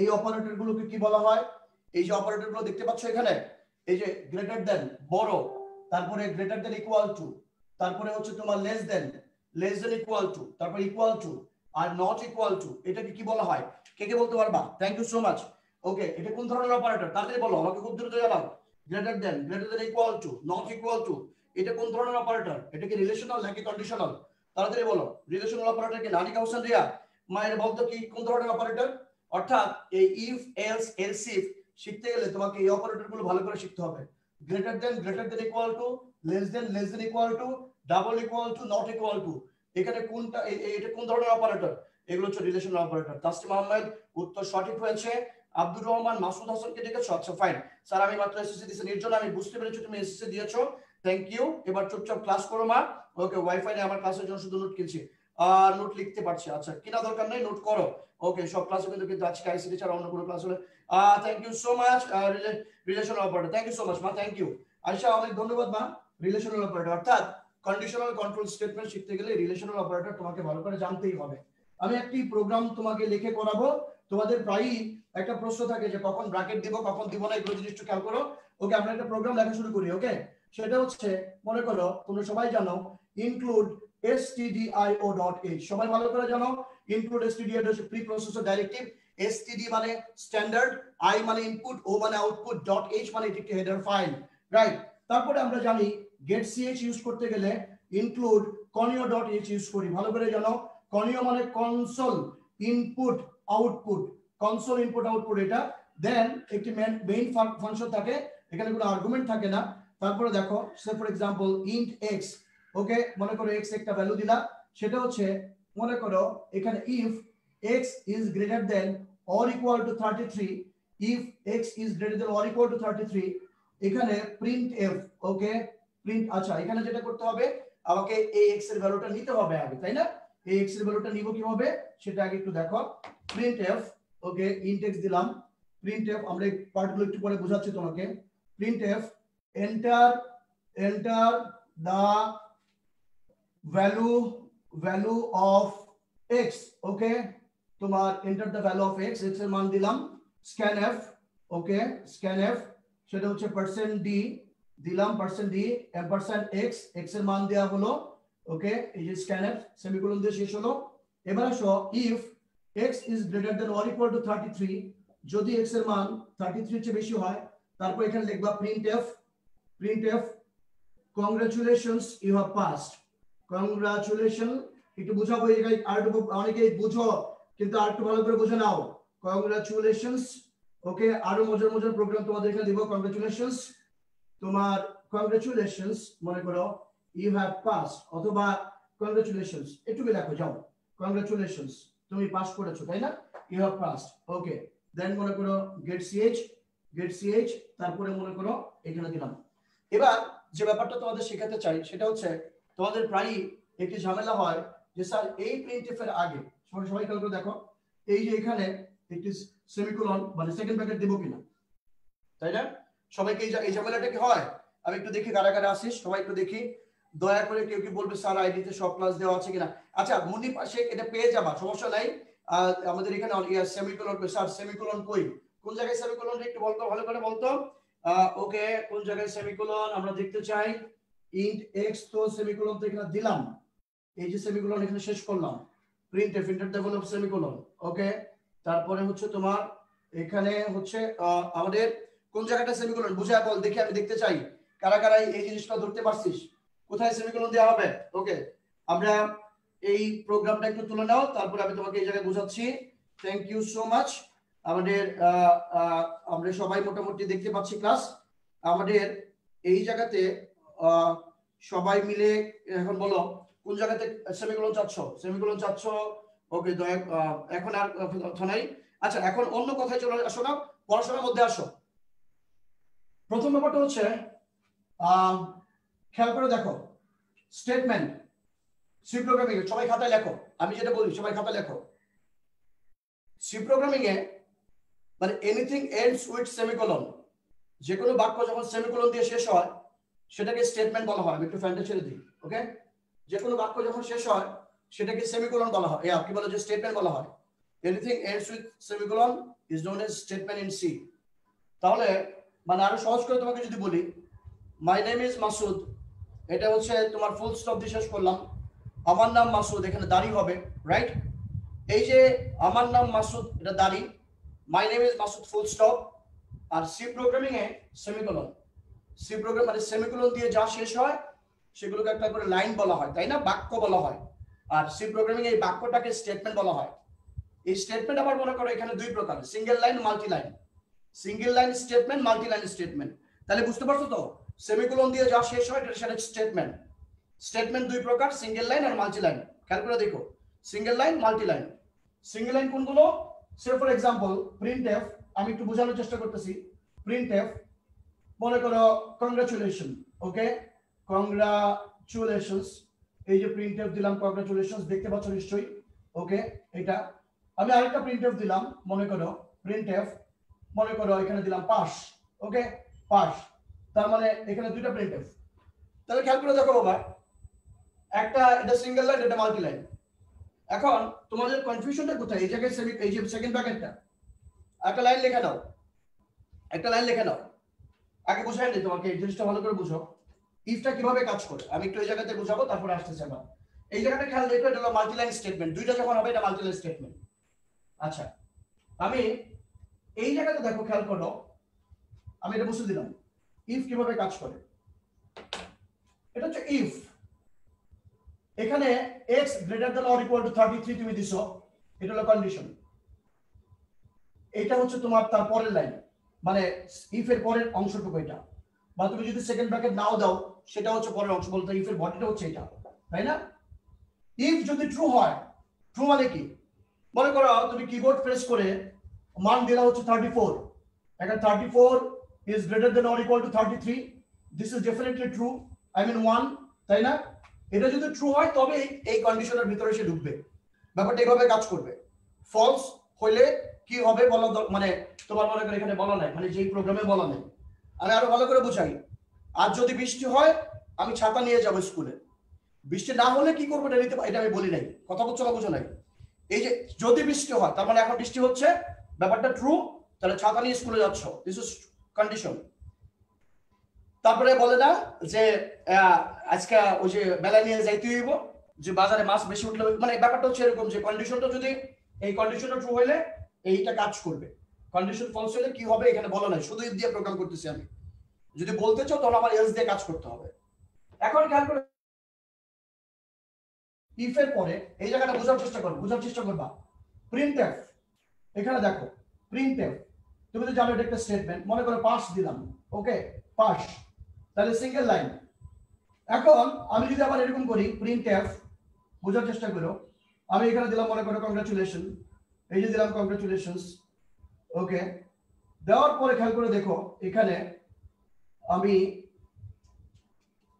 এই অপারেটর গুলোকে কি বলা হয়? এই যে অপারেটরগুলো দেখতে পাচ্ছ এখানে, এই যে গ্রেটার দেন বড়, তারপরে গ্রেটার দেন ইকুয়াল টু তারপরে হচ্ছে তোমার less than less than equal to তারপরে ইকুয়াল টু আর নট ইকুয়াল টু এটাকে কি বলা হয়? কে কে বলতে পারবা? Thank you so much okay এটা কোন ধরনের অপারেটর তাড়াতাড়ি বলো, আমাকে খুব দ্রুত জানাও। Greater than greater than equal to not equal to এটা কোন ধরনের অপারেটর এটা কি রিলেশনাল নাকি কন্ডিশনাল তাড়াতাড়ি বলো রিলেশনাল অপারেটর কি নানিকা হোসেন রিয়া? মায়ের বলতো কি কোন ধরনের অপারেটর অর্থাৎ এই ইফ এলস এলসিফ শিখতে গেলে তোমাকে এই অপারেটরগুলো ভালো করে শিখতে হবে। Greater than greater than equal to less than less than equal to double equal to not equal to এখানে কোনটা এটা কোন ধরনের অপারেটর এগুলো হচ্ছে রিলেশনাল অপারেটর তাসলিম আহমেদ উত্তর সঠিক হয়েছে। আব্দুর রহমান, মাসুদ হাসানকে ডেকেছো? আচ্ছা ফাইন স্যার, আমি মাত্র এসএসসি দিয়েছি। নির্জন, আমি বুঝতে পেরেছি তুমি এসএসসি দিয়েছ। থ্যাংক ইউ এবার চুপচাপ ক্লাস করো, মা। ওকে ওয়াইফাই নিয়ে আমার ক্লাসের জন্য শুধু নোট কিনছি। নোট লিখতে পারছি। আচ্ছা কিনা দরকার নেই নোট করো। ওকে সব ক্লাসে কিন্তু কিন্তু আজকে আইসিটি ছাড়া অন্য কোনো ক্লাস হলে thank you so much relational operator thank you so much মা থ্যাংক ইউ আয়শা, অনেক ধন্যবাদ, মা রিলেশনাল অপারেটর অর্থাৎ কন্ডিশনাল কন্ট্রোল স্টেটমেন্ট শিখতে গেলে রিলেশনাল অপারেটর তোমাকে ভালো করে জানতেই হবে। আমি একটি প্রোগ্রাম তোমাকে লিখে করাবো। তোমাদের প্রায়ই একটা প্রশ্ন থাকে যে, কখন ব্র্যাকেট দিব, কখন দিব না এগুলো জিনিসটা খেয়াল করো। ওকে আমরা একটা প্রোগ্রাম লেখা শুরু করি ওকে সেটা হচ্ছে, মনে করো, তোমরা সবাই জানো ইনক্লুড stdio.h সবাই ভালো করে জানো ইনক্লুড stdio হচ্ছে প্রি প্রসেসর ডাইরেক্টিভ std মানে স্ট্যান্ডার্ড i মানে ইনপুট o মানে আউটপুট ডট h মানে এটি একটি হেডার ফাইল রাইট তারপরে আমরা জানি গেট ch ইউজ করতে গেলে include conio dot h use করি। ভালো করে জানো, conio মানে console input output console input output এটা। দেন একটি মেইন ফাংশন থাকে, এখানে কোনো আর্গুমেন্ট থাকে না। তারপরে দেখো say for example int x okay, মনে করো এক্স একটা ভ্যালু দিলা সেটা হচ্ছে, মনে করো এখানে if x is greater than or equal to thirty three if x is greater than or equal to thirty three এখানে প্রিন্ট এফ ওকে প্রিন্ট আচ্ছা এখানে যেটা করতে হবে, আমাকে এই এক্সের ভ্যালুটা নিতে হবে আগে, তাই না? এই এক্সের ভ্যালুটা নিব কীভাবে? সেটা আগে একটু দেখো প্রিন্ট এফ ওকে ইনটেক্স দিলাম প্রিন্ট এফ আমরা পার্টগুলো একটু পরে বোঝাচ্ছি তোমাকে print f enter enter the value value of x okay তোমার enter the value of x এক্সের মান দিলাম scan f okay scan f সেটা হচ্ছে পার্সেন্ট ডি দিলাম পার্সেন্ট ডি পার্সেন্ট এক্স এক্সের মান দেওয়া হলো ওকে এই যে স্ক্যান এফ সেমিকোলন দিয়ে শেষ হলো। এবার আসো if x is greater than or equal to thirty three যদি এক্সের মান থার্টি থ্রি চেয়ে বেশি হয়, তারপর এখানে লিখবা print f print f congratulations you have passed congratulation একটু বুঝাবো আর একটু অনেকেই বুঝো, কিন্তু আর একটু ভালো করে বুঝে নাও। কংগ্রাচুলেশনস ওকে আরও মজার মজার প্রোগ্রাম তোমাদের এখানে দিব। কংগ্রাচুলেশনস তোমার কংগ্রাচুলেশনস মনে করো ইউ হ্যাভ পাস অথবা কংগ্রাচুলেশনস একটু লেখো, যাও। কংগ্রাচুলেশনস তুমি পাস করেছ, তাই না? You have pass okay then মনে করো গেট সিএইচ গেট সিএইচ তারপরে মনে করো, এখানে দিলাম। এবার যে ব্যাপারটা তোমাদের শেখাতে চাই, সেটা হচ্ছে তোমাদের প্রায়ই একটি ঝামেলা হয় যে, স্যার, এই প্রিন্টএফ এর আগে সবাই খেয়াল দেখো, এই যে এখানে একটি সেমিকোলন মানে সেকেন্ড ব্র্যাকেট দেবো কিনা? তাই না? সবাইকে এই ঝামেলাটা কি হয়? আমি একটু দেখি, কারা কারা আসিস সবাই একটু দেখি। দয়া করে কেউ কি বলবে, স্যার আইডিতে সব ক্লাস দেওয়া আছে কিনা? আচ্ছা মুনি পাশে এটা পেয়ে যাবা, সমস্যা নাই। আমাদের এখানে সেমিকোলন স্যার সেমিকোলন কই? কোন জায়গায় সেমিকোলন একটু বলতো, ভালো করে বলতো? ওকে কোন জায়গায় সেমিকোলন আমরা দেখতে চাই? ইন্ট এক্স তো সেমিকোলন তো এখানে দিলাম। এই যে সেমিকোলন এখানে শেষ করলাম। Print enter develop semicolon okay তারপরে হচ্ছে তোমার এখানে হচ্ছে আমাদের কোন জায়গাটা সেমিকোলন বুঝে বল দেখি আমি দেখতে চাই। কারা কারা এই জিনিসটা ধরতে পারছিস? কোথায় সেমিকোলন দেওয়া হবে? ওকে আমরা এই প্রোগ্রামটা একটু তুলে নাও, তারপরে আমি তোমাকে এই জায়গায় বোঝাচ্ছি। থ্যাংক ইউ সো মাচ আমাদের আমরা সবাই মোটামুটি দেখতে পাচ্ছি ক্লাস আমাদের এই জায়গাতে সবাই মিলে, এখন বলো, কোন জায়গাতে সেমিকোলন চাচ্ছ? সেমিকোলন চাচ্ছ? ওকে এখন আর কথা নাই। আচ্ছা এখন অন্য কথায় চলে আসো না, পড়াশোনার মধ্যে আসো। প্রথম ব্যাপারটা হচ্ছে খেয়াল করে দেখো স্টেটমেন্ট সি প্রোগ্রামিং সবাই খাতায় লেখো, আমি যেটা বলি, সবাই খাতায় লেখো। সি প্রোগ্রামিং এ মানে এনিথিং এন্ডস উইথ সেমিকোলন যে কোনো বাক্য যখন সেমিকোলন দিয়ে শেষ হয় সেটাকে স্টেটমেন্ট বলা হয় আমি একটু ফ্যানটা ছেড়ে দিই ওকে যে কোনো বাক্য যখন শেষ হয়, সেটাকে সেমিকোলন বলা হয়। কি বলে যে স্টেটমেন্ট বলা হয়। Anything ends with semicolon is known as statement in C তাহলে মানে আরও সহজ করে তোমাকে যদি বলি মাই নেম ইজ মাসুদ এটা হচ্ছে তোমার ফুল স্টপ দিয়ে শেষ করলাম। আমার নাম মাসুদ এখানে দাড়ি হবে রাইট এই যে আমার নাম মাসুদ এটা দাড়ি। My name is Masud full stop R C programming এ সেমিকোলন সি প্রোগ্রাম মানে সেমিকোলন দিয়ে যা শেষ হয়, সেগুলোকে একটা করে লাইন বলা হয়, তাই না? বাক্য বলা হয়। আর সি প্রোগ্রামিং এই বাক্যটাকে স্টেটমেন্ট বলা হয়। এই স্টেটমেন্ট আবার মনে করো এখানে দুই প্রকার single line multi line single line statement multi line statement তাহলে বুঝতে পারছ তো? সেমিকোলন দিয়ে যা শেষ হয় সেটা স্টেটমেন্ট স্টেটমেন্ট দুই প্রকার সিঙ্গেল লাইন আর মাল্টি লাইন খেয়াল করে দেখো। Single line multi line single line কোনগুলো? Say for example print f আমি একটু বোঝানোর চেষ্টা করতেছি। প্রিন্ট এফ মনে করো কংগ্রাচুলেশন ওকে কংগ্রাচুলেশনস এই যে প্রিন্ট এফ দিলাম কংগ্রাচুলেশনস দেখতে পাচ্ছ নিশ্চয়ই ওকে এটা। আমি আরেকটা প্রিন্ট এফ দিলাম, মনে করো প্রিন্ট এফ মনে করো, এখানে দিলাম পাস ওকে পাস তার মানে এখানে দুইটা প্রিন্ট এফ তাহলে খেয়াল করে দেখো বাবা, একটা এটা সিঙ্গেল লাইন এটা মাল্টি লাইন এখন তোমাদের কনফিউশনটা কোথায়? এই জায়গায় এই যে সেকেন্ড প্যাকেটটা একটা লাইন লেখা দাও একটা লাইন লেখা দাও আগে বুঝাই নি তোমাকে, এই জিনিসটা ভালো করে বুঝো। ইফটা কীভাবে কাজ করে? আমি একটু এই জায়গাতে বুঝাবো, তারপরে আসতেছে আবার এই জায়গাটা খেয়াল দেখবে এটা হলো মাল্টিলাইন স্টেটমেন্ট দুইটা যখন হবে, এটা মাল্টিলাইন স্টেটমেন্ট আচ্ছা আমি এই জায়গাতে দেখো, খেয়াল করো, আমি এটা বুঝতে দিলাম। ইফ কীভাবে কাজ করে? এটা হচ্ছে ইফ। এখানে x greater than or equal to 33 তুমি দিছো, এটা হলো কন্ডিশন। এটা হচ্ছে তোমার তারপরের লাইন। মানে ইফ এর পরের অংশটুকু এটা। বা তুমি যদি সেকেন্ড ব্র্যাকেট নাও দাও, সেটা হচ্ছে পরের অংশ বলতে ইফ এর বডিটা হচ্ছে এটা, তাই না? ইফ যদি ট্রু হয় ট্রু মানে কি? মনে করো তুমি কিবোর্ড প্রেস করে মান দিলা হচ্ছে 34 এখন 34 is greater than or equal to 33 this is definitely true I mean 1 তাই না? এটা যদি ট্রু হয় তবে এই- কন্ডিশনের ভিতরে সে ঢুকবে। ব্যাপারটা এইভাবে কাজ করবে। ফলস হইলে কি হবে বলা মানে তোমার মনে করে এখানে বলা নাই মানে যেই প্রোগ্রামে বলা নেই। আমি আরও ভালো করে বুঝাই। আর যদি বৃষ্টি হয়, আমি ছাতা নিয়ে যাব স্কুলে। বৃষ্টি না হলে কি করব এটা নিতে এটা আমি বলি নাই। কথা বলছো না বুঝো নাই। এই যে যদি বৃষ্টি হয়, তার মানে এখন বৃষ্টি হচ্ছে, ব্যাপারটা ট্রু তাহলে ছাতা নিয়ে স্কুলে যাচ্ছ। দিস ইজ কন্ডিশন তারপরে বলে না যে আজকে ওই যে বেলা নিয়ে যাইতে হইব, যে বাজারে মাছ বেশি উঠলে মানে ব্যাপারটা হচ্ছে এরকম যে কন্ডিশনটা যদি, এই কন্ডিশনটা ট্রু হইলে, এইটা কাজ করবে। কন্ডিশন ফলস হলে কি হবে এখানে বলা নাই। শুধু if দিয়ে প্রোগ্রাম করতেছি আমি। যদি বলতে চাও তাহলে আমার এলস দিয়ে কাজ করতে হবে। এখন খেয়াল করে ইফ এর পরে এই জায়গাটা বোঝার চেষ্টা করো, বোঝার চেষ্টা করবা। প্রিন্ট এফ এখানে দেখো প্রিন্ট এফ তুমি তো জানো এটা একটা স্টেটমেন্ট মনে করো পাস দিলাম ওকে পাস তাহলে সিঙ্গেল লাইন এখন আমি যদি আবার এরকম করি প্রিন্ট এফ বোঝার চেষ্টা করো। আমি এখানে দিলাম, মনে করো কংগ্রাচুলেশন এই যে দিলাম কংগ্রাচুলেশনস ওকে? দেওয়ার পরে খেয়াল করে দেখো, এখানে আমি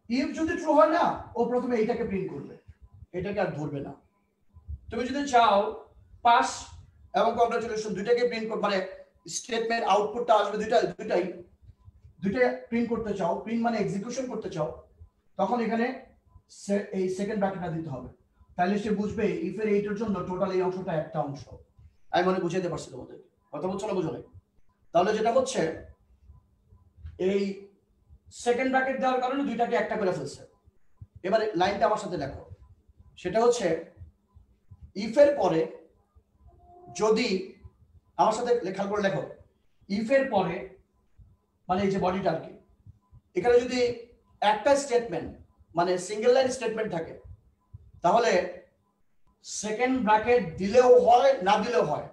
ইফ যদি ট্রু হয় না, ও প্রথমে এইটাকে প্রিন্ট করবে। এটাকে আর ধরবে না। তুমি যদি চাও পাস এবং কংগ্রাচুলেশন দুইটাকে প্রিন্ট কর মানে স্টেটমেন্ট আউটপুটটা আসবে দুইটা দুইটাই। দুইটা প্রিন্ট করতে চাও প্রিন্ট মানে এক্সিকিউশন করতে চাও, তখন এখানে এই সেকেন্ড ব্র্যাকেটটা দিতে হবে। তাহলে সে বুঝবে ইফ এর এইটার জন্য টোটাল এই অংশটা একটা অংশ। আমি মনে বুঝাইতে পারছি তোমাদের কথা বলছো না বুঝো নাই? তাহলে যেটা হচ্ছে, এই সেকেন্ড ব্র্যাকেট দেওয়ার কারণে দুইটাকে একটা করে ফেলছে। এবারে লাইনটা আমার সাথে লেখো। সেটা হচ্ছে ইফের পরে যদি, আমার সাথে খেয়াল করে লেখো ইফের পরে মানে এই যে বডিটা আর কি, এখানে যদি একটা স্টেটমেন্ট মানে সিঙ্গেল লাইন স্টেটমেন্ট থাকে, তাহলে সেকেন্ড ব্র্যাকেট দিলেও হয়, না দিলেও হয়।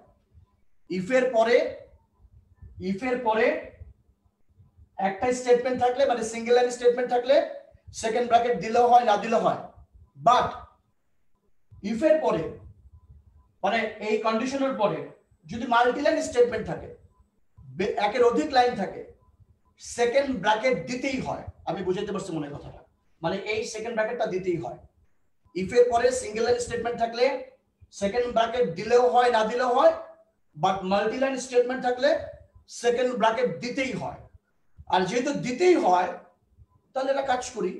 ইফের পরে ইফের পরে একটা স্টেটমেন্ট থাকলে মানে সিঙ্গেল লাইন স্টেটমেন্ট থাকলে সেকেন্ড ব্র্যাকেট দিলেও হয়, না দিলেও হয়। বাট ইফের পরে মানে এই কন্ডিশনের পরে, যদি মাল্টি লাইন স্টেটমেন্ট থাকে একের অধিক লাইন থাকে সেকেন্ড ব্র্যাকেট দিতেই হয়। আমি বুঝাইতে পারছি মনে কথাটা। মানে এই সেকেন্ড ব্র্যাকেটটা দিতেই হয়। ইফের পরে সিঙ্গেল লাইন স্টেটমেন্ট থাকলে সেকেন্ড ব্র্যাকেট দিলেও হয়, না দিলেও হয় বাট মাল্টিলাইন স্টেটমেন্ট থাকলে সেকেন্ড ব্র্যাকেট দিতেই হয়। আর যেহেতু দিতেই হয়, তাহলে এটা কাজ করি,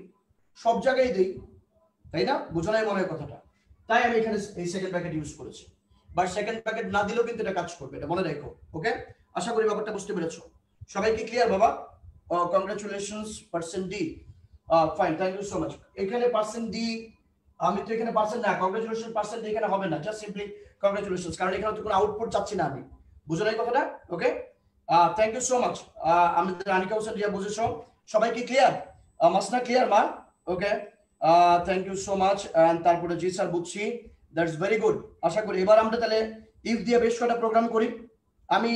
সব জায়গায় দিই, তাই না? বোঝানোই মনে হয় কথাটা? তাই আমি এখানে এই সেকেন্ড ব্র্যাকেট ইউজ করেছি। বাট সেকেন্ড ব্র্যাকেট না দিলেও কিন্তু এটা কাজ করবে, এটা মনে রেখো ওকে আশা করি ব্যাপারটা বুঝতে পেরেছ। সবাই কি ক্লিয়ার বাবা congratulations percent d fine thank you so much এখানে পার্সেন্ট ডি আমি তো এখানে পার্সেন্ট না কংগ্রাচুলেশন পার্সেন্ট এখানে হবে না জাস্ট সিম্পলি কংগ্রাচুলেশন কারণ এখানে তো কোনো আউটপুট চাচ্ছি না আমি। বুঝো নাই কথাটা? Okay thank you so much আমাদের রানিকা হোসেন রিয়া বুঝেছ। সবাই কি ক্লিয়ার মাসনা ক্লিয়ার মা? Okay thank you so much and তারপরে জি স্যার বুঝছি। দ্যাটস ভেরি গুড আশা করি এবার আমরা তাহলে ইফ দিয়ে বেশ কটা প্রোগ্রাম করি। আমি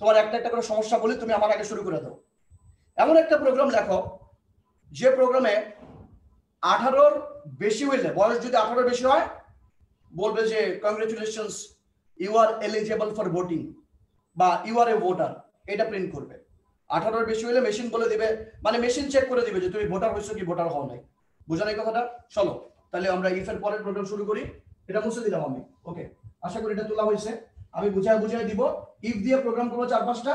তোমার একটা একটা করে সমস্যা বলি, তুমি আমার আগে শুরু করে দাও। এমন একটা প্রোগ্রাম লেখো, যে প্রোগ্রামে আঠারোর বেশি হইলে, বয়স যদি আঠারোর বেশি হয়, বলবে যে congratulations you are eligible for voting বা ইউ আর এ ভোটার এটা প্রিন্ট করবে। আঠারোর বেশি হইলে মেশিন বলে দিবে মানে মেশিন চেক করে দিবে যে তুমি ভোটার হয়েছো কি ভোটার হও নাই। বোঝা নাই কথাটা? চলো, তাহলে আমরা ইফ এর পরের প্রোগ্রাম শুরু করি। এটা মুছে দিলাম আমি। ওকে আশা করি এটা তোলা হয়েছে। আমি বুঝায় বুঝায় দিব। ইফ দিয়ে প্রোগ্রাম করব চার পাঁচটা,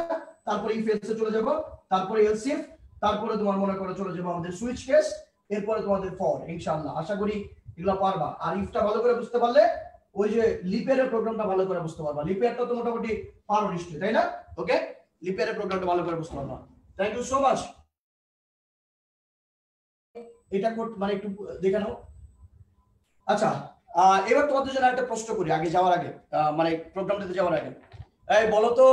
তারপরে ইফ এলসে চলে যাব, তারপরে এলসিএফ তারপরে তোমার মনে করে চলে যাব আমাদের সুইচ কেস এরপরে তোমাদের ফর ইনশাআল্লাহ। আশা করি এগুলো পারবা। আর ইফটা ভালো করে বুঝতে পারলে ওই যে লিপের প্রোগ্রামটা ভালো করে বুঝতে পারবা। লিপেরটা তো মোটামুটি পারো নিশ্চয়ই, তাই না? ওকে লিপের প্রোগ্রামটা ভালো করে বুঝতে পারবা। থ্যাংক ইউ সো মাচ এটা কোড মানে একটু দেখে নাও। আচ্ছা এবার তোমাদের জন্য একটা প্রশ্ন করি, আগে যাওয়ার আগে। মানে প্রোগ্রামটাতে যাওয়ার আগে। এই বলো তো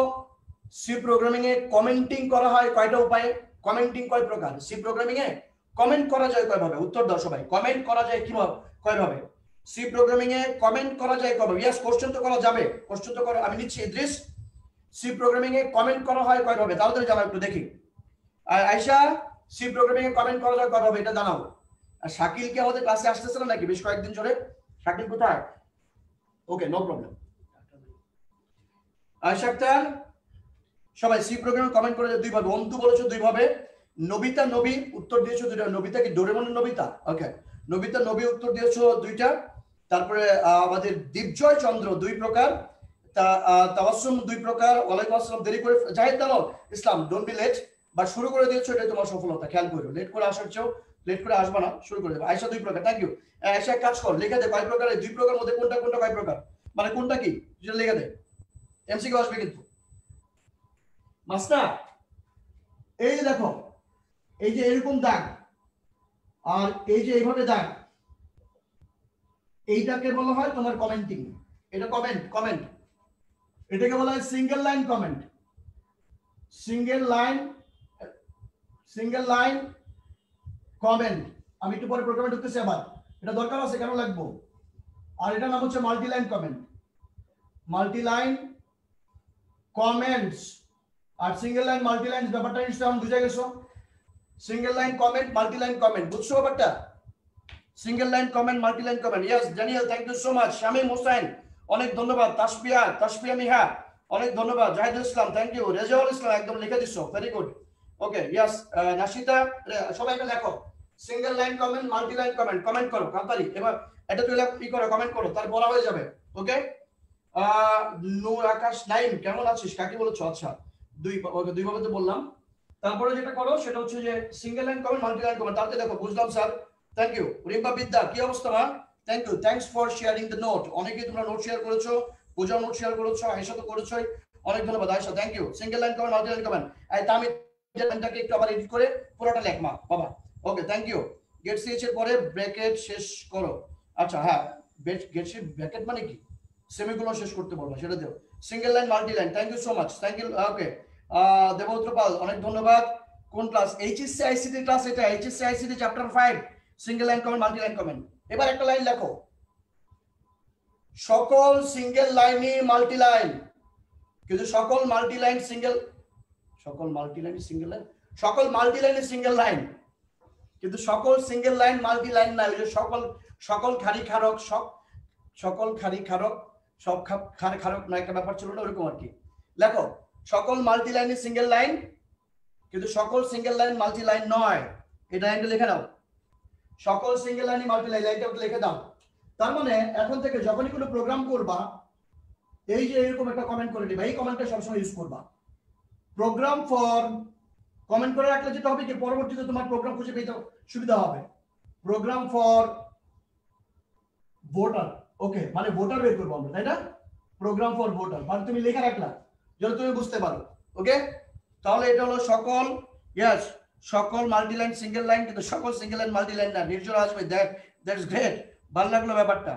সি প্রোগ্রামিং এ কমেন্টিং করা হয় কয়টা উপায়ে? কমেন্টিং কয় প্রকার? সি প্রোগ্রামিং এ কমেন্ট করা যায় কয়ভাবে? উত্তর দাও সবাই। কমেন্ট করা যায় কীভাবে কয়ভাবে? সি প্রোগ্রামিং এ কমেন্ট করা যায় কয়ভাবে? ইয়াস কোশ্চেন তো করা যাবে। কোশ্চেন তো করা আমি নিচ্ছি ইদ্রিস সি প্রোগ্রামিং এ কমেন্ট করা হয় কয়ভাবে? তাড়াতাড়ি জানাও একটু, দেখি। আর আয়শা সি প্রোগ্রামিং এ কমেন্ট করা যায় কয়ভাবে? এটা জানাও আর শাকিল কি আমাদের ক্লাসে আসতেছে না নাকি? বেশ কয়েকদিন ধরে। শাকিল কোথায়? Okay no problem Ayesha Akter, সবাই সি প্রোগ্রামে কমেন্ট করে দুই ভাবে অন্তু বলেছ দুই ভাবে নবিতা, নবী, উত্তর দিয়েছ দুইটা। নবিতা কি ডোরেমনের নবিতা? ওকে নবিতা, নবী, উত্তর দিয়েছ দুইটা। তারপরে আমাদের দীপজয় চন্দ্র দুই প্রকার। তাওয়াসুম দুই প্রকার। ওয়ালাইকুম আসসালাম, দেরি করে Zahid Dalal, Islam don't be late but শুরু করে দিয়েছ, এটাই তোমার সফলতা। খেয়াল করো লেট করে আসার চেয়েও লেট করে আসবা না, শুরু করে দেবে। আয়সা দুই প্রকার থ্যাংক ইউ আয়সা কাজ কর, লিখে দে কয় প্রকার দুই প্রকার মধ্যে কোনটা কোনটা কয় প্রকার? মানে কোনটা কি? যেটা লিখে দে। এমসিকিউ আসবে কিন্তু। মাস্টার, এই দেখো এই যে এরকম দাগ, আর এই যে এইভাবে দাগ এইটাকে বলা হয় তোমার কমেন্টিং এটা কমেন্ট কমেন্ট এটাকে বলা হয় single line comment single line single line comment আমি একটু পরে প্রোগ্রামে ঢুকতেছি আবার। এটা দরকার আছে, কেন লাগবো? আর এটা নাম হচ্ছে multi line comment multi line comments আর সিঙ্গেল লাইন মাল্টি লাইন ব্যাপারটা নিশ্চয়ই আমি বুঝে গেছো? Single line comment multi line comment বুঝছ ব্যাপারটা? Single line comment multi line comment yes Daniel thank you so much Shamim Hossain অনেক ধন্যবাদ। তাসপিয়া তাসপিয়া মিহা অনেক ধন্যবাদ। জাহিদুল ইসলাম থ্যাংক ইউ রেজাউল ইসলাম, একদম লিখে দিছো। Very good okay yes Nashita সবাই এটা লেখো single line comment multi line comment comment করো কাতারি এবার এটা তুই লেখ- ই করো কমেন্ট করো তার বলা হয়ে যাবে। ওকে নূর আকাশ নাইম, কেমন আছিস? কাকে বলেছ? আচ্ছা দুই, ওকে দুই ভাবে তো বললাম। তারপরে যেটা করো, সেটা হচ্ছে যে single line comment multi line comment তাতে দেখো, বুঝলাম স্যার থ্যাংক ইউ রিম্পা বিদ্যা, কি অবস্থা, মা? Thank you thanks for sharing the note অনেকেই তোমরা নোট শেয়ার করেছ পূজা নোট শেয়ার করেছ আয়সা তো করেছোই। অনেক ধন্যবাদ Ayesha thank you single line comment multi line comment এই তামি লাইনটাকে একটু আবার এডিট করে পুরোটা লেখ, মা। বাবা। Okay thank you get ch এর পরে ব্র্যাকেট শেষ করো। আচ্ছা হ্যাঁ। গেট সি ব্র্যাকেট মানে কি? সেমিগুলো শেষ করতে বলব সেটা দেও। Single line multi line thank you so much thank you okay Debotro Pal, অনেক ধন্যবাদ। কোন ক্লাস এইচএসসি আইসিটি ক্লাস এটা HSC ICT chapter five single line comment multi line comment এবার একটা লাইন লেখো। সকল সিঙ্গেল লাইনই মাল্টি লাইন কিন্তু সকল মাল্টি লাইন সিঙ্গেল সকল মাল্টি লাইন সিঙ্গেল লাইন সকল মাল্টি লাইন সিঙ্গেল লাইন কিন্তু সকল সিঙ্গেল লাইন মাল্টি লাইন না ওই যে সকল সকল খারি খারক সব সকল খারি খারক সব খারাপ খারাপ না, একটা ব্যাপার ছিল না, ওরকম আর কি। লেখো। সকল মাল্টি লাইনে সিঙ্গেল লাইন কিন্তু সকল সিঙ্গেল লাইন মাল্টি লাইন নয়। এটা লাইনটা লিখে নাও। সকল সিঙ্গেল লাইন মাল্টি লাইন লাইনটা লিখে দাও। তার মানে এখন থেকে যখনই কোনো প্রোগ্রাম করবা, এই যে এরকম একটা কমেন্ট করে দিবা এই কমেন্টটা সবসময় ইউজ করবা। প্রোগ্রাম ফর কমেন্ট করে রাখলে যেটা হবে কি পরবর্তীতে তোমার প্রোগ্রাম খুঁজে পেতে সুবিধা হবে। প্রোগ্রাম ফর ভোটার ওকে মানে ভোটার বের করব আমরা, তাই না? প্রোগ্রাম ফর ভোটার মানে তুমি লেখা রাখলা। যেন তুমি বুঝতে পারো ওকে তাহলে এটা হলো সকল ইয়াস সকল মাল্টি লাইন সিঙ্গেল লাইন কিন্তু সকল সিঙ্গেল লাইন মাল্টি লাইন না, নির্জল আসবে দ্যাট দ্যাটস গ্রেট ভালো লাগল ব্যাপারটা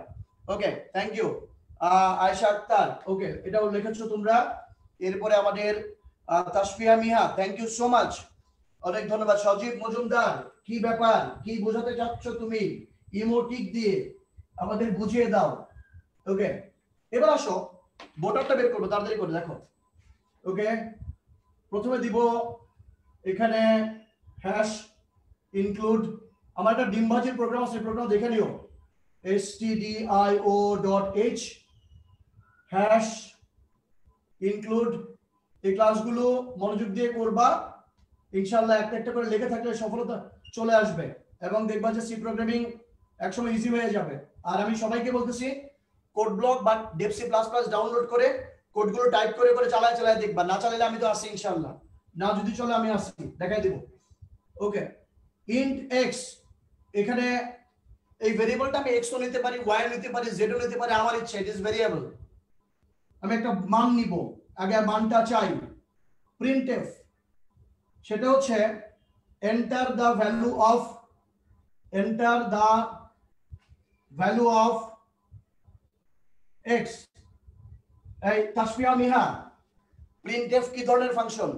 okay thank you Ayesha Akter okay এটাও লিখেছো তোমরা, এরপরে আমাদের Tasfia Miha thank you so much অনেক ধন্যবাদ, সজীব মজুমদার, কি ব্যাপার, কি বোঝাতে চাচ্ছ তুমি ইমোটিক দিয়ে, আমাদের বুঝিয়ে দাও ওকে এবার আসো ভোটারটা বের করব, তাড়াতাড়ি করে, দেখো। ওকে প্রথমে দিব এখানে হ্যাশ ইনক্লুড আমার একটা ডিমবাজির প্রোগ্রাম আছে প্রোগ্রাম দেখে নিও। S T D I O dot H hash include এই ক্লাসগুলো মনোযোগ দিয়ে করবা। ইনশাল্লাহ একটা একটা করে লেখে থাকলে সফলতা চলে আসবে এবং দেখবা যে সি প্রোগ্রামিং একসময় ইজি হয়ে যাবে। আর আমি সবাইকে বলতেছি কোড ব্লক বা ডেপসি প্লাস প্লাস ডাউনলোড করে কোডগুলো টাইপ করে করে চালায় চালায় দেখবা। না চালালে আমি তো আসি ইনশাল্লাহ না যদি চলে আমি আসি। দেখাই দেব। ওকে ইন্ট এক্স এখানে এই ভেরিয়েবলটা আমি এক্সও নিতে পারি ওয়াই নিতে পারি জেডও নিতে পারি, আমার ইচ্ছে ইট ইজ ভেরিয়েবল আমি একটা মান নিব। আগে মানটা চাই। প্রিন্ট এফ সেটা হচ্ছে enter the value of enter the value of x এই, তাসফিয়া মিহা প্রিন্টএফ কি ধরনের ফাংশন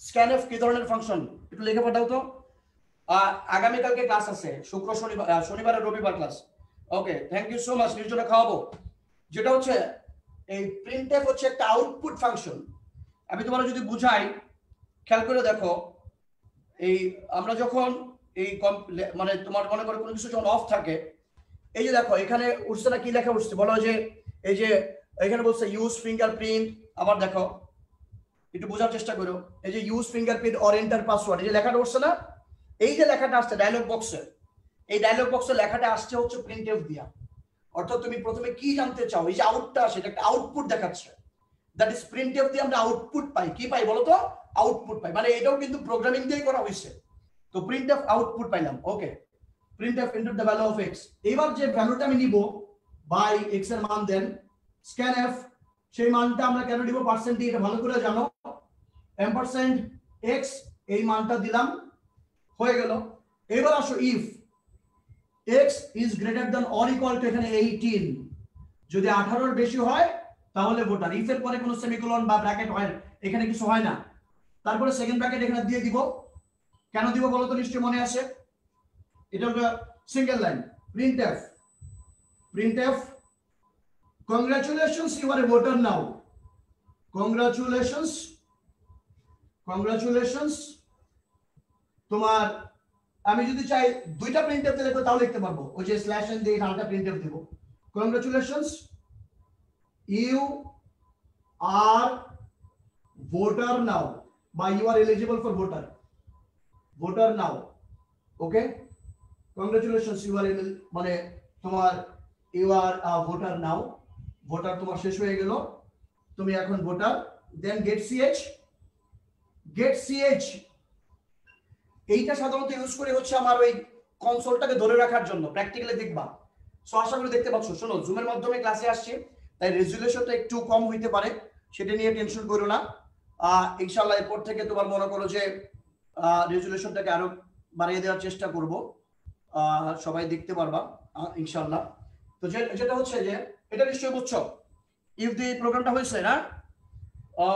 স্ক্যানএফ কি ধরনের ফাংশন একটু লিখে পাঠাও তো। আগামীকালকে ক্লাস আছে, শুক্র, শনিবার শনিবার রবিবার class okay thank you so much নির্জনে খাওয়াবো। যেটা হচ্ছে, এই প্রিন্টএফ হচ্ছে একটা আউটপুট ফাংশন আমি তোমার যদি বুঝাই, খেয়াল করে দেখো, এই আমরা যখন এই মানে তোমার মনে করো কোনো কিছু যখন অফ থাকে, এই যে দেখো, এখানে উঠছে না কি লেখা উঠছে? বলো যে, এই যে এখানে বলছে ইউজ ফিঙ্গারপ্রিন্ট আবার দেখো, একটু বোঝার চেষ্টা করো। এই যে use fingerprint or enter password এই যে লেখাটা উঠছে না? এই যে লেখাটা আসছে ডায়লগ বক্সে এই ডায়লগ বক্সে লেখাটা আসছে হচ্ছে প্রিন্ট এফ দিয়া। অর্থাৎ তুমি প্রথমে কি জানতে চাও? এই যে আউটটা আসে এটা একটা আউটপুট দেখাচ্ছে। দ্যাট ইজ প্রিন্ট এফ দিয়ে আমরা আউটপুট পাই। কি পাই বলো তো? আউটপুট পাই। মানে এটাও কিন্তু প্রোগ্রামিং দিয়েই করা হয়েছে। তো প্রিন্ট এফ আউটপুট পাইলাম। Okay print f into the value of x এবার যে ভ্যালুটা আমি নিব বাই এক্সের মান দেন স্ক্যান এফ সেই মানটা আমরা কেন দিব পার্সেন্ট এটা ভালো করে জানো। এম পার্সেন্ট এক্স এই মানটা দিলাম। হয়ে গেল। এবার আসো if x is greater than or equal to এখানে এইটিন যদি আঠারোর বেশি হয়, তাহলে ভোটার ইফ এর পরে কোনো সেমিকোলন বা ব্র্যাকেট হয়, এখানে কিছু হয় না। তারপরে সেকেন্ড ব্র্যাকেট এখানে দিয়ে দিব। কেন দিব বলো তো নিশ্চয়ই মনে আছে? এটা হলো single line print f print f congratulations you are a voter now congratulations congratulations তোমার, আমি যদি চাই দুইটা প্রিন্ট এফ দিলে তাও লিখতে পারব। ওই যে স্ল্যাশ এন দিয়ে আরেকটা প্রিন্ট এফ দিব। Congratulations you are voter now বা you are eligible for voter voter now okay congratulations you are মানে তোমার you are voter now voter তোমার শেষ হয়ে গেল। তুমি এখন voter. Then get ch get ch এইটা সাধারণত ইউজ করে হচ্ছে আমার ওই কনসোলটাকে ধরে রাখার জন্য প্র্যাকটিক্যালি দেখবা। সো আশা করি দেখতে পাচ্ছ। শোনো জুমের মাধ্যমে ক্লাসে আসছে, তাই রেজুলেশনটা একটু কম হইতে পারে, সেটা নিয়ে টেনশন করো না। ইনশাল্লাহ এরপর থেকে তোমার মনে করো যে রেজুলেশনটাকে আরও বাড়িয়ে দেওয়ার চেষ্টা করব। সবাই দেখতে পারবা ইনশাল্লাহ তো যেটা হচ্ছে যে এটা নিশ্চয়ই বুঝছ? ইফ দি প্রোগ্রামটা হয়েছে, না?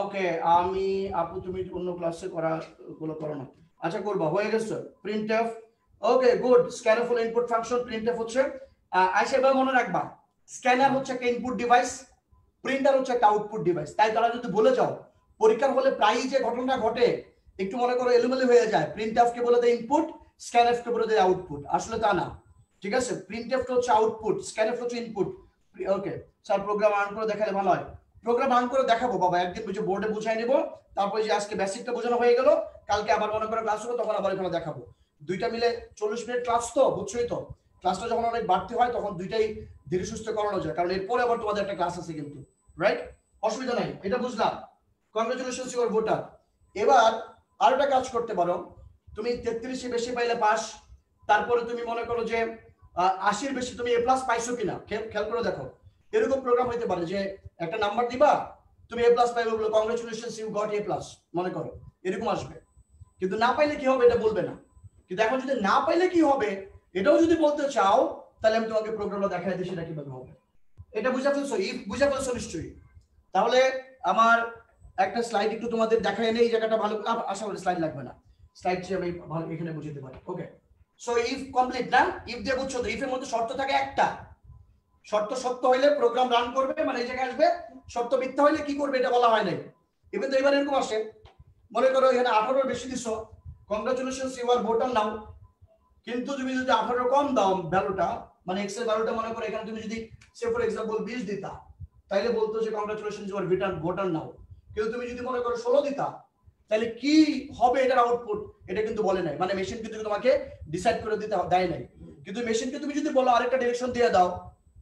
ওকে আমি, আপু, তুমি অন্য ক্লাসে করা গুলো করো না। আচ্ছা করবা, হয়ে গেছে। Print f okay good scanner full input function print f হচ্ছে আইসা এবার মনে রাখবা স্ক্যানার হচ্ছে একটা ইনপুট ডিভাইস প্রিন্টার হচ্ছে একটা আউটপুট ডিভাইস তাই তারা যদি বলে যাও, পরীক্ষার হলে প্রায়ই যে ঘটনা ঘটে, একটু মনে করো এলোমেলো হয়ে যায়। প্রিন্ট এফ কে বলে দেয় ইনপুট স্ক্যান এফ কে বলে দেয় আউটপুট আসলে তা না। ঠিক আছে? প্রিন্ট এফ হচ্ছে আউটপুট স্ক্যান এফ হচ্ছে ইনপুট ওকে স্যার প্রোগ্রাম আর্ন করে দেখালে ভালো হয়। প্রোগ্রাম আর্ন করে দেখাবো, বাবা, একদিন বুঝে বোর্ডে বুঝাই নেব। তারপরে যে আজকে বেসিকটা বোঝানো হয়ে গেল, কালকে আবার মনে করে ক্লাস হলো তখন আবার এখানে দেখাবো। দুইটা মিলে চল্লিশ মিনিট ক্লাস তো, বুঝছোই তো? ক্লাসটা যখন অনেক বাড়তি হয়, তখন দুইটাই ধীরে সুস্থ করানো যায়, কারণ এরপরে আবার তোমাদের একটা ক্লাস আছে কিন্তু রাইট অসুবিধা নাই, এটা বুঝলাম। কংগ্রেচুলেশন ইউর ভোটার এবার আরেকটা কাজ করতে পারো। তুমি তেত্রিশে বেশি পাইলে পাস তারপরে তুমি মনে করো যে আশির বেশি তুমি এ প্লাস পাইছো কিনা? খেয়াল করে দেখো। এরকম প্রোগ্রাম হইতে পারে যে একটা নাম্বার দিবা, তুমি এ প্লাস পাইবে বলে congratulation you got A plus মনে করো। এরকম আসবে। কিন্তু না পাইলে কি হবে এটা বলবে না। কিন্তু এখন যদি না পাইলে কি হবে? এটাও যদি বলতে চাও, তাহলে আমি তোমাকে প্রোগ্রামটা দেখাই দিই, সেটা কীভাবে হবে। এটা বুঝা ফেলছো? ইফ বুঝা ফেলছো নিশ্চয়ই। তাহলে আমার একটা স্লাইড একটু তোমাদের দেখাই নেই এই জায়গাটা ভালো আশা করি স্লাইড লাগবে না। স্লাইড আমি ভালো এখানে বুঝতে পারি। ওকে সো ইফ কমপ্লিট না ইফ দিয়ে বুঝছ তো ইফের মধ্যে শর্ত থাকে একটা। শর্ত সত্য হইলে প্রোগ্রাম রান করবে মানে এই জায়গায় আসবে। শর্ত মিথ্যা হইলে কি করবে এটা বলা হয় নাই। ইভেন তো এবার এরকম আসে। মনে করো এখানে আঠারোর বেশি দিছো। Congratulation you are voter now কিন্তু তুমি যদি আঠারো কম দাও ভ্যালুটা মানে এক্সের ভ্যালুটা মনে করো, এখানে তুমি যদি সে ফর এক্সাম্পল বিশ দিতা, তাইলে বলতো যে congratulation you are voter voter now কিন্তু তুমি যদি মনে করো ষোলো দিতা তাহলে কি হবে এটার আউটপুট এটা কিন্তু বলে নাই। মানে মেশিন কিন্তু তোমাকে ডিসাইড করে দিতে দেয় নাই। কিন্তু মেশিনকে তুমি যদি বলো, আরেকটা ডিরেকশন দিয়ে দাও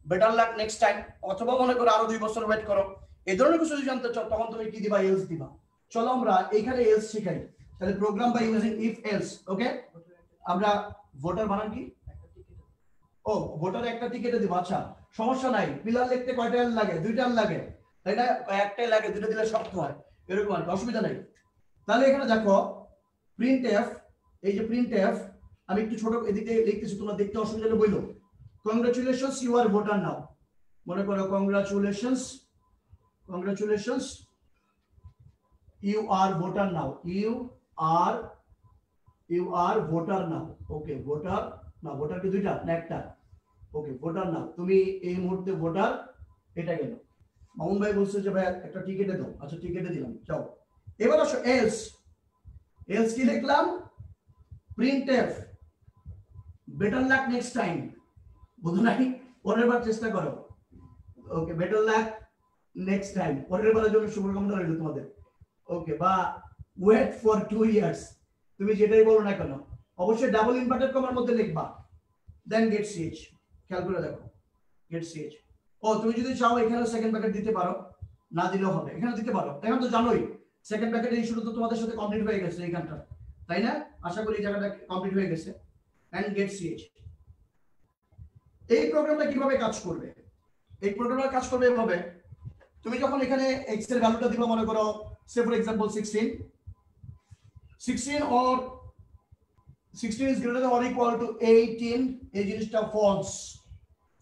বেটার লাক নেক্সট টাইম অথবা মনে করো আরও দুই বছর ওয়েট করো, এই ধরনের কিছু যদি জানতে চাও, তখন তুমি কি দিবা? এলস দিবা। চলো আমরা এইখানে এলস শিখাই। তাহলে program by using if else okay আমরা ভোটার বানান কি? ও ভোটার একটা টিকেটে দিব আচ্ছা। সমস্যা নাই পিলার লিখতে কয়টা লাগে? দুইটা লাগে, তাই না? একটাই লাগে দুটো দিলে শক্ত হয়। এরকম আর অসুবিধা নাই। তাহলে এখানে দেখো প্রিন্ট এফ এই যে প্রিন্ট এফ আমি একটু ছোট এদিকে লিখতেছি, তোমরা দেখতে অসুবিধা হলে congratulations you are voter now মনে করো congratulations congratulations you are voter now you are you are voter now okay voter না ভোটার কি দুইটা? না, একটা। ওকে ভোটার নাও তুমি এই মুহূর্তে ভোটার এটা গেল। মামুন ভাই বলছে যে, ভাই, একটা টিকেটে দাও। আচ্ছা টিকেটে দিলাম। যাও। এবার আসো এলস এলস কি লিখলাম print f better luck next time বুঝো নাই পরের বার চেষ্টা করো। Okay better luck next time পরের বারের জন্য শুভকামনা রইল তোমাদের। ওকে বা ওয়েট ফর টু ইয়ার্স তুমি যেটাই বলো না কেন, অবশ্যই ডাবল ইনভার্টেড কমার মধ্যে লিখবা। দেন গেট সিএচ খেয়াল করে দেখো। গেট সিএচ ও, তুমি যদি চাও এখানে সেকেন্ড প্যাকেট দিতে পারো। না দিলেও হবে। এখানে দিতে পারো। এখন তো জানোই। সেকেন্ড প্যাকেটের ইস্যুটা তো তোমাদের সাথে কমপ্লিট হয়ে গেছে এইখানটা। তাই না? আশা করি এই জায়গাটা কমপ্লিট হয়ে গেছে। এন্ড গেট সিএচ এই প্রোগ্রামটা কীভাবে কাজ করবে? এই প্রোগ্রামটা কাজ করবে এভাবে। তুমি যখন এখানে এক্সের ভ্যালুটা দিবা, মনে করো say for example 16 16 or 16 is greater than or equal to 18 এই জিনিসটা ফলস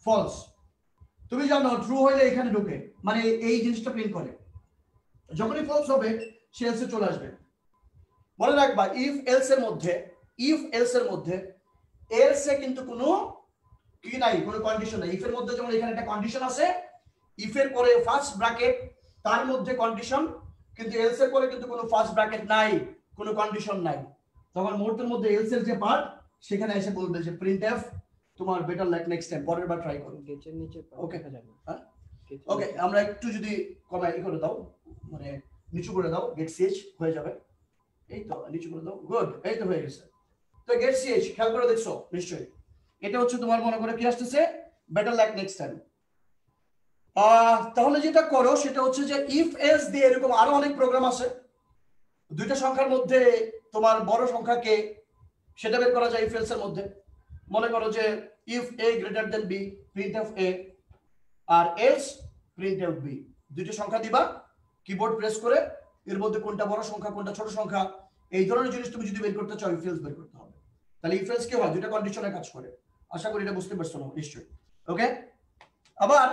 ফলস তুমি জানো ট্রু হইলে এখানে ঢোকে। মানে এই জিনিসটা প্রিন্ট করে। যখনই ফলস হবে সে এলসে চলে আসবে। মনে রাখবা ইফ এলস এর মধ্যে ইফ এলস এর মধ্যে এলস এ কিন্তু কোনো কি নাই কোনো কন্ডিশন নাই। ইফ এর মধ্যে যেমন এখানে একটা কন্ডিশন আছে ইফ এর পরে ফার্স্ট ব্র্যাকেট তার মধ্যে কন্ডিশন কিন্তু এলস এর পরে কিন্তু কোনো ফার্স্ট ব্র্যাকেট নাই কোনো কন্ডিশন নাই। তখন মুহূর্তের মধ্যে এলস এর যে পার্ট সেখানে এসে বলবে যে প্রিন্ট এফ তোমার বেটার লাইক নেক্সট টাইম পরের বার ট্রাই করো। নিচে যাবে। হ্যাঁ? ওকে আমরা একটু যদি কমাই করে দাও মানে নিচু করে দাও গেট সিএচ হয়ে যাবে। এই তো, নিচু করে দাও গুড এই তো হয়ে গেছে। তো গেট সিএচ খেয়াল করে দেখছ, নিশ্চয়ই। এটা হচ্ছে তোমার মনে করে কি আসতেছে? বেটার লাইক নেক্সট টাইম তাহলে যেটা করো, সেটা হচ্ছে যে ইফ এস দিয়ে এরকম আরও অনেক প্রোগ্রাম আছে। দুইটা সংখ্যার মধ্যে তোমার বড় সংখ্যাকে সেটা বের করা যায় ইফ এলস এর মধ্যে। মনে করো যে if a greater than b print of a R else print out b দুইটা সংখ্যা দিবা কিবোর্ড প্রেস করে, এর মধ্যে কোনটা বড় সংখ্যা, কোনটা ছোট সংখ্যা, এই ধরনের জিনিস তুমি যদি বের করতে চাও ইফেলস বের করতে হবে। তাহলে ইফেলস কি হয়? দুইটা কন্ডিশনে কাজ করে। আশা করি এটা বুঝতে পারছ না, নিশ্চয়ই। ওকে আবার,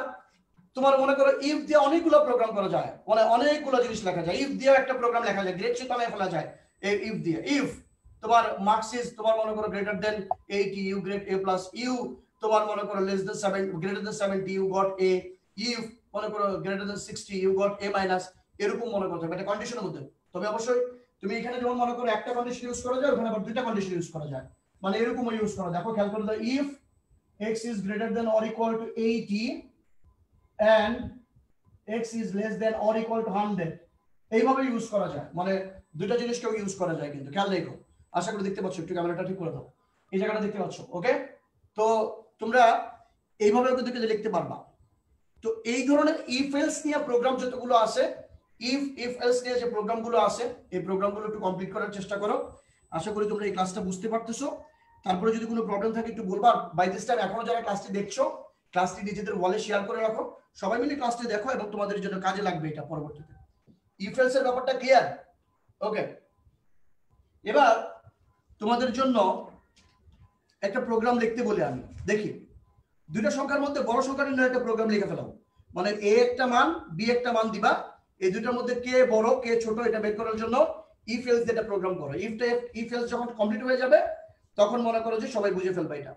তোমার মনে করো ইফ দিয়ে অনেকগুলো প্রোগ্রাম করা যায়। মানে অনেকগুলো জিনিস লেখা যায়। ইফ দিয়ে একটা প্রোগ্রাম লেখা যায়। গ্রেড শিট বানায় ফেলা যায়। এই ইফ দিয়ে। ইফ তোমার মার্কস তোমার মনে করো greater than eighty you grade A plus you তোমার মনে করো less than seven greater than seventy you got A if মনে করো greater than sixty you got A minus এরকম মনে করতে হবে এটা কন্ডিশনের মধ্যে। তবে অবশ্যই তুমি এখানে যেমন মনে করো একটা কন্ডিশন ইউজ করা যায়, ওখানে আবার দুইটা কন্ডিশন ইউজ করা যায়। মানে এরকমও ইউজ করা দেখো, খেয়াল করে দাও if x is greater than or equal to 80 and x is less than or equal to hundred এইভাবে ইউজ করা যায়। মানে দুইটা জিনিসকেও ইউজ করা যায় কিন্তু। খেয়াল রেখো। আশা করি দেখতে পাচ্ছ, একটু ক্যামেরাটা ঠিক করে দাও। এই জায়গাটা দেখতে পাচ্ছ ওকে তো তোমরা এইভাবে কিন্তু লিখতে পারবা। তো এই ধরনের ইফ এলস নিয়ে প্রোগ্রাম যতগুলো আছে ইফ ইফ এলস নিয়ে যে প্রোগ্রামগুলো আছে, এই প্রোগ্রামগুলো একটু কমপ্লিট করার চেষ্টা করো। আশা করি তোমরা এই ক্লাসটা বুঝতে পারতেছো। তারপরে যদি কোনো প্রবলেম থাকে একটু বলবা। বাই দিস টাইম এখনও যারা ক্লাসটি দেখছ ক্লাসটি নিজেদের ওয়ালে শেয়ার করে রাখো। সবাই মিলে ক্লাসটি দেখো এবং তোমাদের জন্য কাজে লাগবে এটা পরবর্তীতে। ইফ এলস এর ব্যাপারটা ক্লিয়ার ওকে এবার তোমাদের জন্য একটা প্রোগ্রাম লিখতে বলি আমি। দেখি। দুইটা সংখ্যার মধ্যে বড় সংখ্যা নির্ণয় একটা প্রোগ্রাম লিখে ফেলাও। মানে এ একটা মান, বি একটা মান দিবা। এই দুটার মধ্যে কে বড়, কে ছোট, এটা বের করার জন্য ইফ এলস এটা প্রোগ্রাম করো। ইফ ইফ এলস যখন কমপ্লিট হয়ে যাবে, তখন মনে করো যে সবাই বুঝে ফেলবে এটা।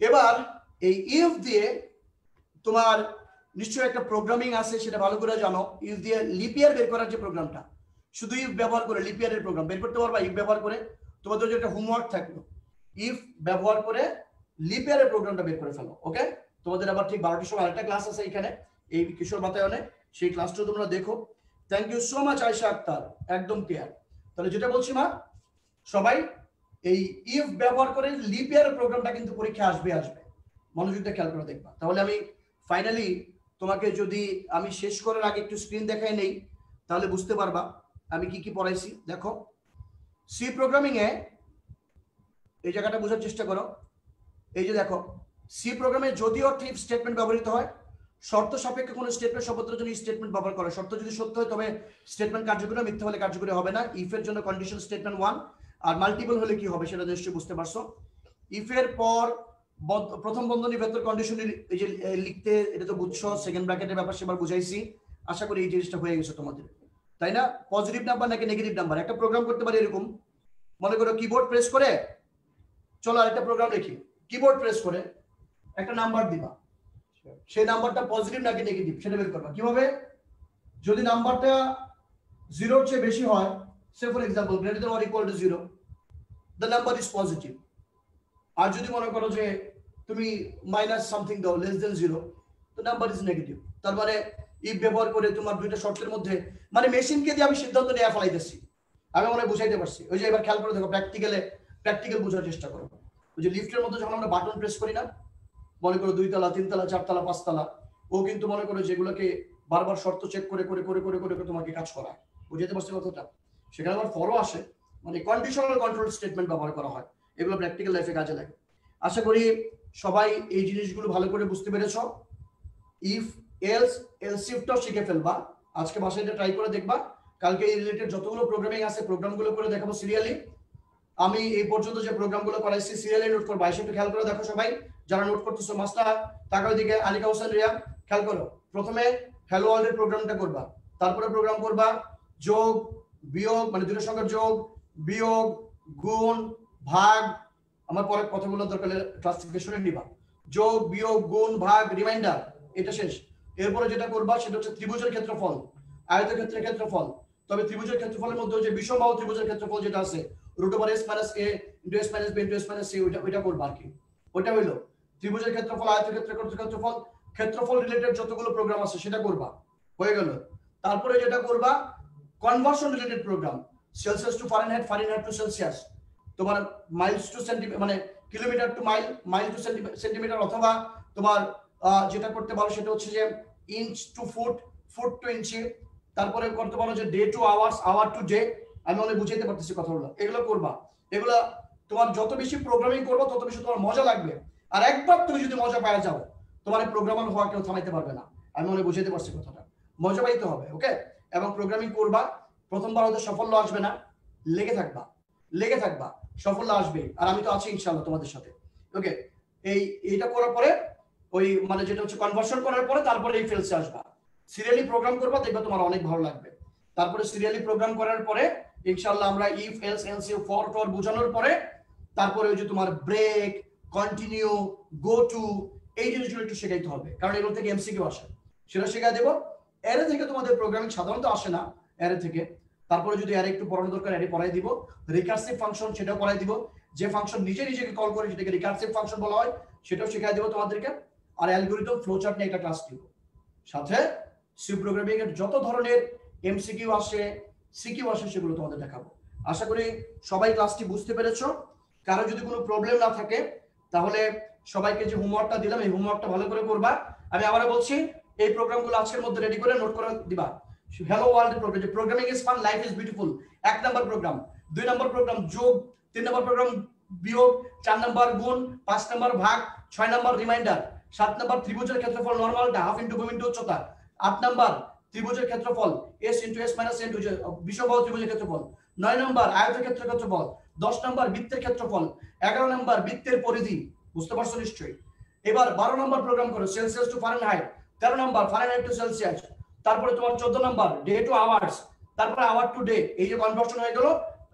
এবার এই ইফ দিয়ে তোমার নিশ্চয়ই একটা প্রোগ্রামিং আছে, সেটা ভালো করে জানো। ইফ দিয়ে লিপিয়ার বের করার যে প্রোগ্রামটা শুধু ইফ ব্যবহার করে লিপিয়ারের প্রোগ্রাম বের করতে পারবা ইফ ব্যবহার করে। তোমাদের যে একটা হোমওয়ার্ক থাকল। ইফ ব্যবহার করে লিপিয়ারের প্রোগ্রামটা বের করে ফেলো ওকে তোমাদের আবার ঠিক বারোটার সময় আরেকটা ক্লাস আছে এখানে, এই কিশোর বাতায়নে। সেই ক্লাসটা তোমরা দেখো। Thank you so much Ayesha Akhtar, একদম ক্লিয়ার তাহলে যেটা বলছি মা, সবাই, এই ইফ ব্যবহার করে লিপিয়ার প্রোগ্রামটা কিন্তু পরীক্ষা আসবে আসবে। মনোযোগটা খেয়াল করে দেখবা। তাহলে আমি ফাইনালি তোমাকে যদি আমি শেষ করার আগে একটু স্ক্রিন দেখাই নেই, তাহলে বুঝতে পারবা আমি কি কি পড়াইছি। দেখো সি প্রোগ্রামিং এ এই জায়গাটা বোঝার চেষ্টা করো। এই যে দেখো সি প্রোগ্রামে যদিও ঠিক স্টেটমেন্ট ব্যবহৃত হয়, শর্ত সাপেক্ষে কোনো স্টেটমেন্ট শব্দের জন্য স্টেটমেন্ট ব্যবহার করে। শর্ত যদি সত্য হয়, তবে স্টেটমেন্ট কার্যকরী মিথ্যা হলে কার্যকরী হবে না। ইফ এর জন্য কন্ডিশন স্টেটমেন্ট ওয়ান আর মাল্টিপল হলে কি হবে সেটা নিশ্চয়ই বুঝতে পারছ। ইফ এর পর প্রথম বন্ধনী ভেতর কন্ডিশন এই যে লিখতে, এটা তো বুঝছ সেকেন্ড ব্র্যাকেটের ব্যাপার সেবার বুঝাইছি। আশা করি এই জিনিসটা হয়ে গেছে তোমাদের। তাই না? পজিটিভ নাম্বার নাকি নেগেটিভ নাম্বার একটা প্রোগ্রাম করতে পারি এরকম। মনে করো কিবোর্ড প্রেস করে, চলো আরেকটা প্রোগ্রাম লিখি কিবোর্ড প্রেস করে, একটা নাম্বার দিবা। সেই নাম্বারটা পজিটিভ নাকি নেগেটিভ সেটা বের করবা। কীভাবে? যদি নাম্বারটা জিরোর চেয়ে বেশি হয় say for example greater than or equal to zero the number is positive আর যদি মনে করো যে তুমি মাইনাস সামথিং দাও লেস দেন জিরো তো নাম্বার ইজ নেগেটিভ তার মানে ইফ ব্যবহার করে তোমার দুইটা শর্তের মধ্যে মানে মেশিনকে দিয়ে আমি সিদ্ধান্ত নেওয়া ফেলাইতেছি। আমি মনে বুঝাইতে পারছি। ওই যে এবার খেয়াল করে দেখো প্র্যাকটিক্যালে প্র্যাকটিক্যাল বোঝার চেষ্টা করো। ওই যে লিফটের মধ্যে যখন আমরা বাটন প্রেস করি না, মনে করো দুই তলা তিনতলা চারতলা পাঁচতলা ও কিন্তু মনে করো যেগুলোকে বারবার শর্ত চেক করে করে করে করে করে করে তোমাকে কাজ করায়। বুঝতে পারছি কথাটা? সেখানে আবার ফলো আসে মানে কন্ডিশনাল কন্ট্রোল স্টেটমেন্ট ব্যবহার করা হয়। এগুলো প্র্যাকটিক্যাল লাইফে কাজে লাগে। আশা করি সবাই এই জিনিসগুলো ভালো করে বুঝতে পেরেছ। ইফ এলস এলসিফটাও শিখে ফেলবা। আজকে বাসায় এটা ট্রাই করে দেখবা। কালকে এই রিলেটেড যতগুলো প্রোগ্রামিং আছে প্রোগ্রামগুলো করে দেখাবো সিরিয়ালি আমি এই পর্যন্ত যে প্রোগ্রামগুলো করাইছি সিরিয়ালি নোট করব। এসে একটু খেয়াল করে দেখো সবাই, যারা নোট করতেছো, মাস্টার টাকার দিকে আলিকা হোসেন, রিয়া, খেয়াল করো। প্রথমে হ্যালো ওয়ার্ল্ডের প্রোগ্রামটা করবা। তারপরে প্রোগ্রাম করবা যোগ, বিয়োগ মানে দুটো সংখ্যার যোগ, বিয়োগ, গুণ, ভাগ। আমার পরে কথাগুলো দরকার ক্লাস নিবা। যোগ, বিয়োগ, গুণ, ভাগ রিমাইন্ডার এটা শেষ। এরপরে যেটা করবা সেটা হচ্ছে ত্রিভুজের ক্ষেত্রফল আয়তক্ষেত্রের ক্ষেত্রফল। তবে ত্রিভুজের ক্ষেত্রফলের মধ্যে যে বিষমবাহু ত্রিভুজের ক্ষেত্রফল যেটা আছে root over S minus A into S ওইটা করবা আর কি। ওইটা হইল, ত্রিভুজের ক্ষেত্রফল আয়তক্ষেত্রের ক্ষেত্রফল ক্ষেত্রফল রিলেটেড যতগুলো প্রোগ্রাম আছে সেটা করবা, হয়ে গেল। তারপরে যেটা করবা conversion related program celsius to fahrenheit fahrenheit to celsius তোমার মাইলস টু সেন্টিমিটার মানে kilometer to mile mile to centimeter অথবা তোমার যেটা করতে পারো সেটা হচ্ছে যে inch to foot foot to inch তারপরে করতে পারো যে day to hours hour to day আমি অনেক বুঝাইতে পারতেছি কথাগুলো। এগুলো করবা। এগুলা তোমার যত বেশি প্রোগ্রামিং করব, তত বেশি তোমার মজা লাগবে। আর একবার তুমি যদি মজা পাওয়া যাও, তোমার এই প্রোগ্রামার হওয়া কেউ থামাইতে পারবে না। আমি মনে বুঝাইতে পারছি কথাটা। মজা পাইতে হবে ওকে এবং প্রোগ্রামিং করবা, প্রথমবার হয়তো সাফল্য আসবে না। লেগে থাকবা। লেগে থাকবা। সাফল্য আসবে আর আমি তো আছি ইনশাল্লাহ তোমাদের সাথে। ওকে এই, এইটা করার পরে ওই মানে যেটা হচ্ছে কনভার্সন করার পরে তারপরে এই ফেলসে আসবা। সিরিয়ালি প্রোগ্রাম করবা, দেখবে তোমার অনেক ভালো লাগবে। তারপরে সিরিয়ালি প্রোগ্রাম করার পরে ইনশাল্লাহ আমরা ইফ এলস এলসিউ ফর ফর বোঝানোর পরে, তারপরে ওই যে তোমার ব্রেক কন্টিনিউ গো টু এই জিনিসগুলো একটু শেখাইতে হবে। কারণ এগুলো থেকে এমসিকিউ আসে। সেটা শেখাই দেবো। অ্যারে থেকে তোমাদের প্রোগ্রামিং সাধারণত আসে না অ্যারে থেকে। তারপরে যদি অ্যারে একটু পড়ানো দরকার অ্যারে পড়াই দিব। রিকার্সিভ ফাংশন সেটাও পড়াই দিব। যে ফাংশন নিজে নিজেকে কল করে সেটাকে রিকার্সিভ ফাংশন বলা হয়, সেটাও শেখাই দেবো তোমাদেরকে। আর অ্যালগোরিদম ফ্লোচার্ট নিয়ে একটা ক্লাস দিব সাথে সি প্রোগ্রামিং এর যত ধরনের এমসিকিউ আসে সিকিউ আসে, সেগুলো তোমাদের দেখাবো। আশা করি সবাই ক্লাসটি বুঝতে পেরেছ। কারও যদি কোনো প্রবলেম না থাকে, তাহলে সবাইকে যে হোমওয়ার্কটা দিলাম, এই হোমওয়ার্কটা ভালো করে করবা। আমি আবারও বলছি, এই প্রোগ্রামগুলো আজকের মধ্যে রেডি করে নোট করে দিবা। Hello world program programming is fun life is beautiful এক নম্বর প্রোগ্রাম দুই নম্বর প্রোগ্রাম যোগ, তিন নম্বর প্রোগ্রাম বিয়োগ, চার নম্বর গুণ, পাঁচ নম্বর ভাগ, ছয় নম্বর রিমাইন্ডার সাত নম্বর ত্রিভুজের ক্ষেত্রফল নর্মালটা হাফ ইন্টু ভূমি ইন্টু উচ্চতা আট নম্বর ত্রিভুজের ক্ষেত্রফল S into S minus into বিষমবাহু ত্রিভুজের ক্ষেত্রফল। নয় নম্বর আয়তের ক্ষেত্রের ক্ষেত্রফল, দশ নম্বর বৃত্তের ক্ষেত্রফল, এগারো নম্বর বৃত্তের পরিধি, বুঝতে পারছ নিশ্চয়ই? এবার বারো নম্বর প্রোগ্রাম করো সেলসিয়াস টু ফারেনহাইট তেরো নম্বর ফারেনহাইট টু সেলসিয়াস তারপরে তোমার চোদ্দ নম্বর ডে টু আওয়ার্স তারপরে আওয়ার টু ডে এই যে কনভার্সন হয়ে গেল,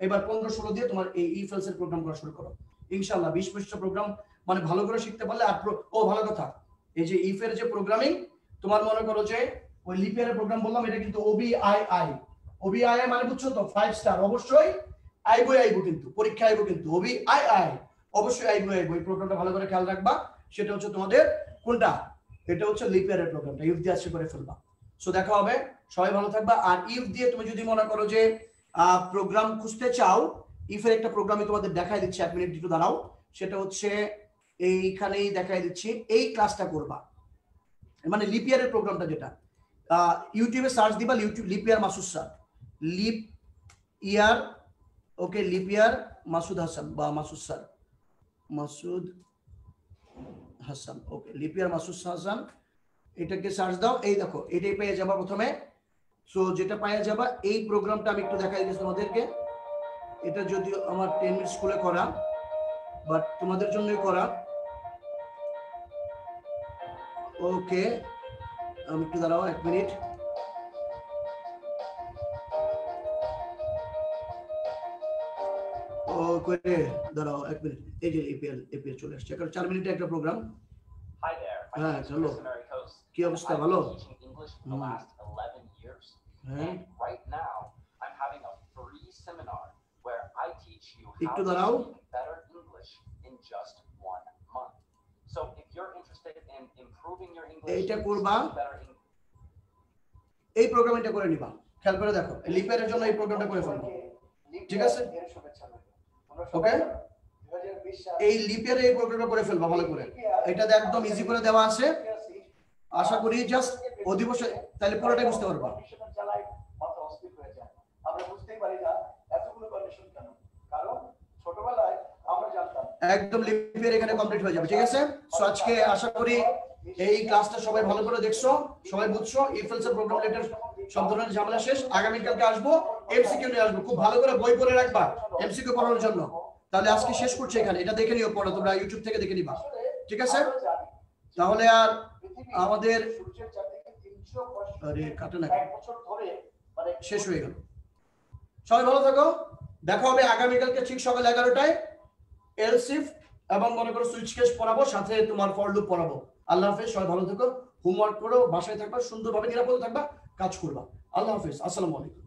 এবার পনেরো ষোলো দিয়ে তোমার এই ই ফেলস এর প্রোগ্রাম করা শুরু করো। ইনশাল্লাহ বিশ পঁচিশটা প্রোগ্রাম মানে ভালো করে শিখতে পারলে আর ও, ভালো কথা। এই যে ইফ এর যে প্রোগ্রামিং তোমার মনে করো যে ওই লিপিয়ারের প্রোগ্রাম বললাম, এটা কিন্তু ওবি আই আই ওবি আই আই মানে বুঝছ তো ফাইভ স্টার অবশ্যই আইবো আইবো কিন্তু, পরীক্ষা আইবো কিন্তু। ওবি আই আই অবশ্যই আইবো আইবো। এই প্রোগ্রামটা ভালো করে খেয়াল রাখবা। সেটা হচ্ছে তোমাদের কোনটা? এটা হচ্ছে লিপিয়ারের প্রোগ্রামটা ইফ দিয়ে আসছে করে ফেলবা। সো দেখা হবে। সবাই ভালো থাকবা। আর ইফ দিয়ে তুমি যদি মনে করো যে প্রোগ্রাম খুঁজতে চাও ইফের একটা প্রোগ্রামে তোমাদের দেখাই দিচ্ছি, এক মিনিট একটু দাঁড়াও। সেটা হচ্ছে এইখানেই দেখাই দিচ্ছি, এই ক্লাসটা করবা। মানে লিপিয়ারের প্রোগ্রামটা যেটা। ইউটিউবে সার্চ দিবা YouTube leap year Masud sir leap year okay leap year Masud Hasan, বা Masud sir Masud Hasan okay leap year Masud Hasan. এটাকে সার্চ দাও, এই দেখো, এটাই পেয়ে যাবা প্রথমে। সো যেটা পাওয়া যাবা, এই প্রোগ্রামটা আমি একটু দেখাই দিচ্ছি তোমাদেরকে। এটা যদিও আমার টেন মিনিট স্কুলে করা। বাট তোমাদের জন্যই করা। ওকে আমি একটু দাঁড়াও এক মিনিট ও করে দাঁড়াও এক মিনিট এই যে এপিএল এপিএল চলে আসছে। কারণ চার মিনিটে একটা প্রোগ্রাম হ্যাঁ, চলো। কি অবস্থা? ভালো? Been teaching এইটা করবা। এই প্রোগ্রামটা করে নিবা। খেয়াল করে দেখো লিপের জন্য এই প্রোগ্রামটা করে ফেলব। ঠিক আছে? ওকে? এই লিপের এই প্রোগ্রামটা করে ফেলবা ভালো করে। এটাতে একদম ইজি করে দেওয়া আছে। আশা করি জাস্ট অধিবসে তাহলে পুরোটাই বুঝতে পারবা। আমরা বুঝতেই পারি না এতগুলো কন্ডিশন কেন কারণ ছোটবেলায় আমরা জানতাম একদম লিপের এখানে কমপ্লিট হয়ে যাবে ঠিক আছে? সো আজকে আশা করি এই ক্লাসটা সবাই ভালো করে দেখছ, সবাই বুঝছ ইফএলস এর প্রোগ্রাম লেটার সব ধরনের ঝামেলা শেষ আগামী কালকে আসব এমসিকিউ নিয়ে আসব। খুব ভালো করে বই পড়ে রাখবা এমসিকিউ পড়ানোর জন্য। তাহলে আজকে শেষ করছি এখানে, এটা দেখে নিও পড়ো তোমরা ইউটিউব থেকে দেখে নিবা। ঠিক আছে? তাহলে আর আমাদের আরে, কাটে না শেষ হয়ে গেল। সবাই ভালো থাকো। দেখা হবে আগামীকালকে ঠিক সকাল এগারোটায়। এলসিফ এবং মনে করো সুইচ কেস পড়াবো সাথে তোমার ফর লুপ পড়াবো আল্লাহ হাফেজ, সবাই ভালো থেকো। হোমওয়ার্ক করো, বাসায় থাকবা, সুন্দরভাবে নিরাপদে থাকবা, কাজ করবা। আল্লাহ হাফেজ, আসসালামু আলাইকুম।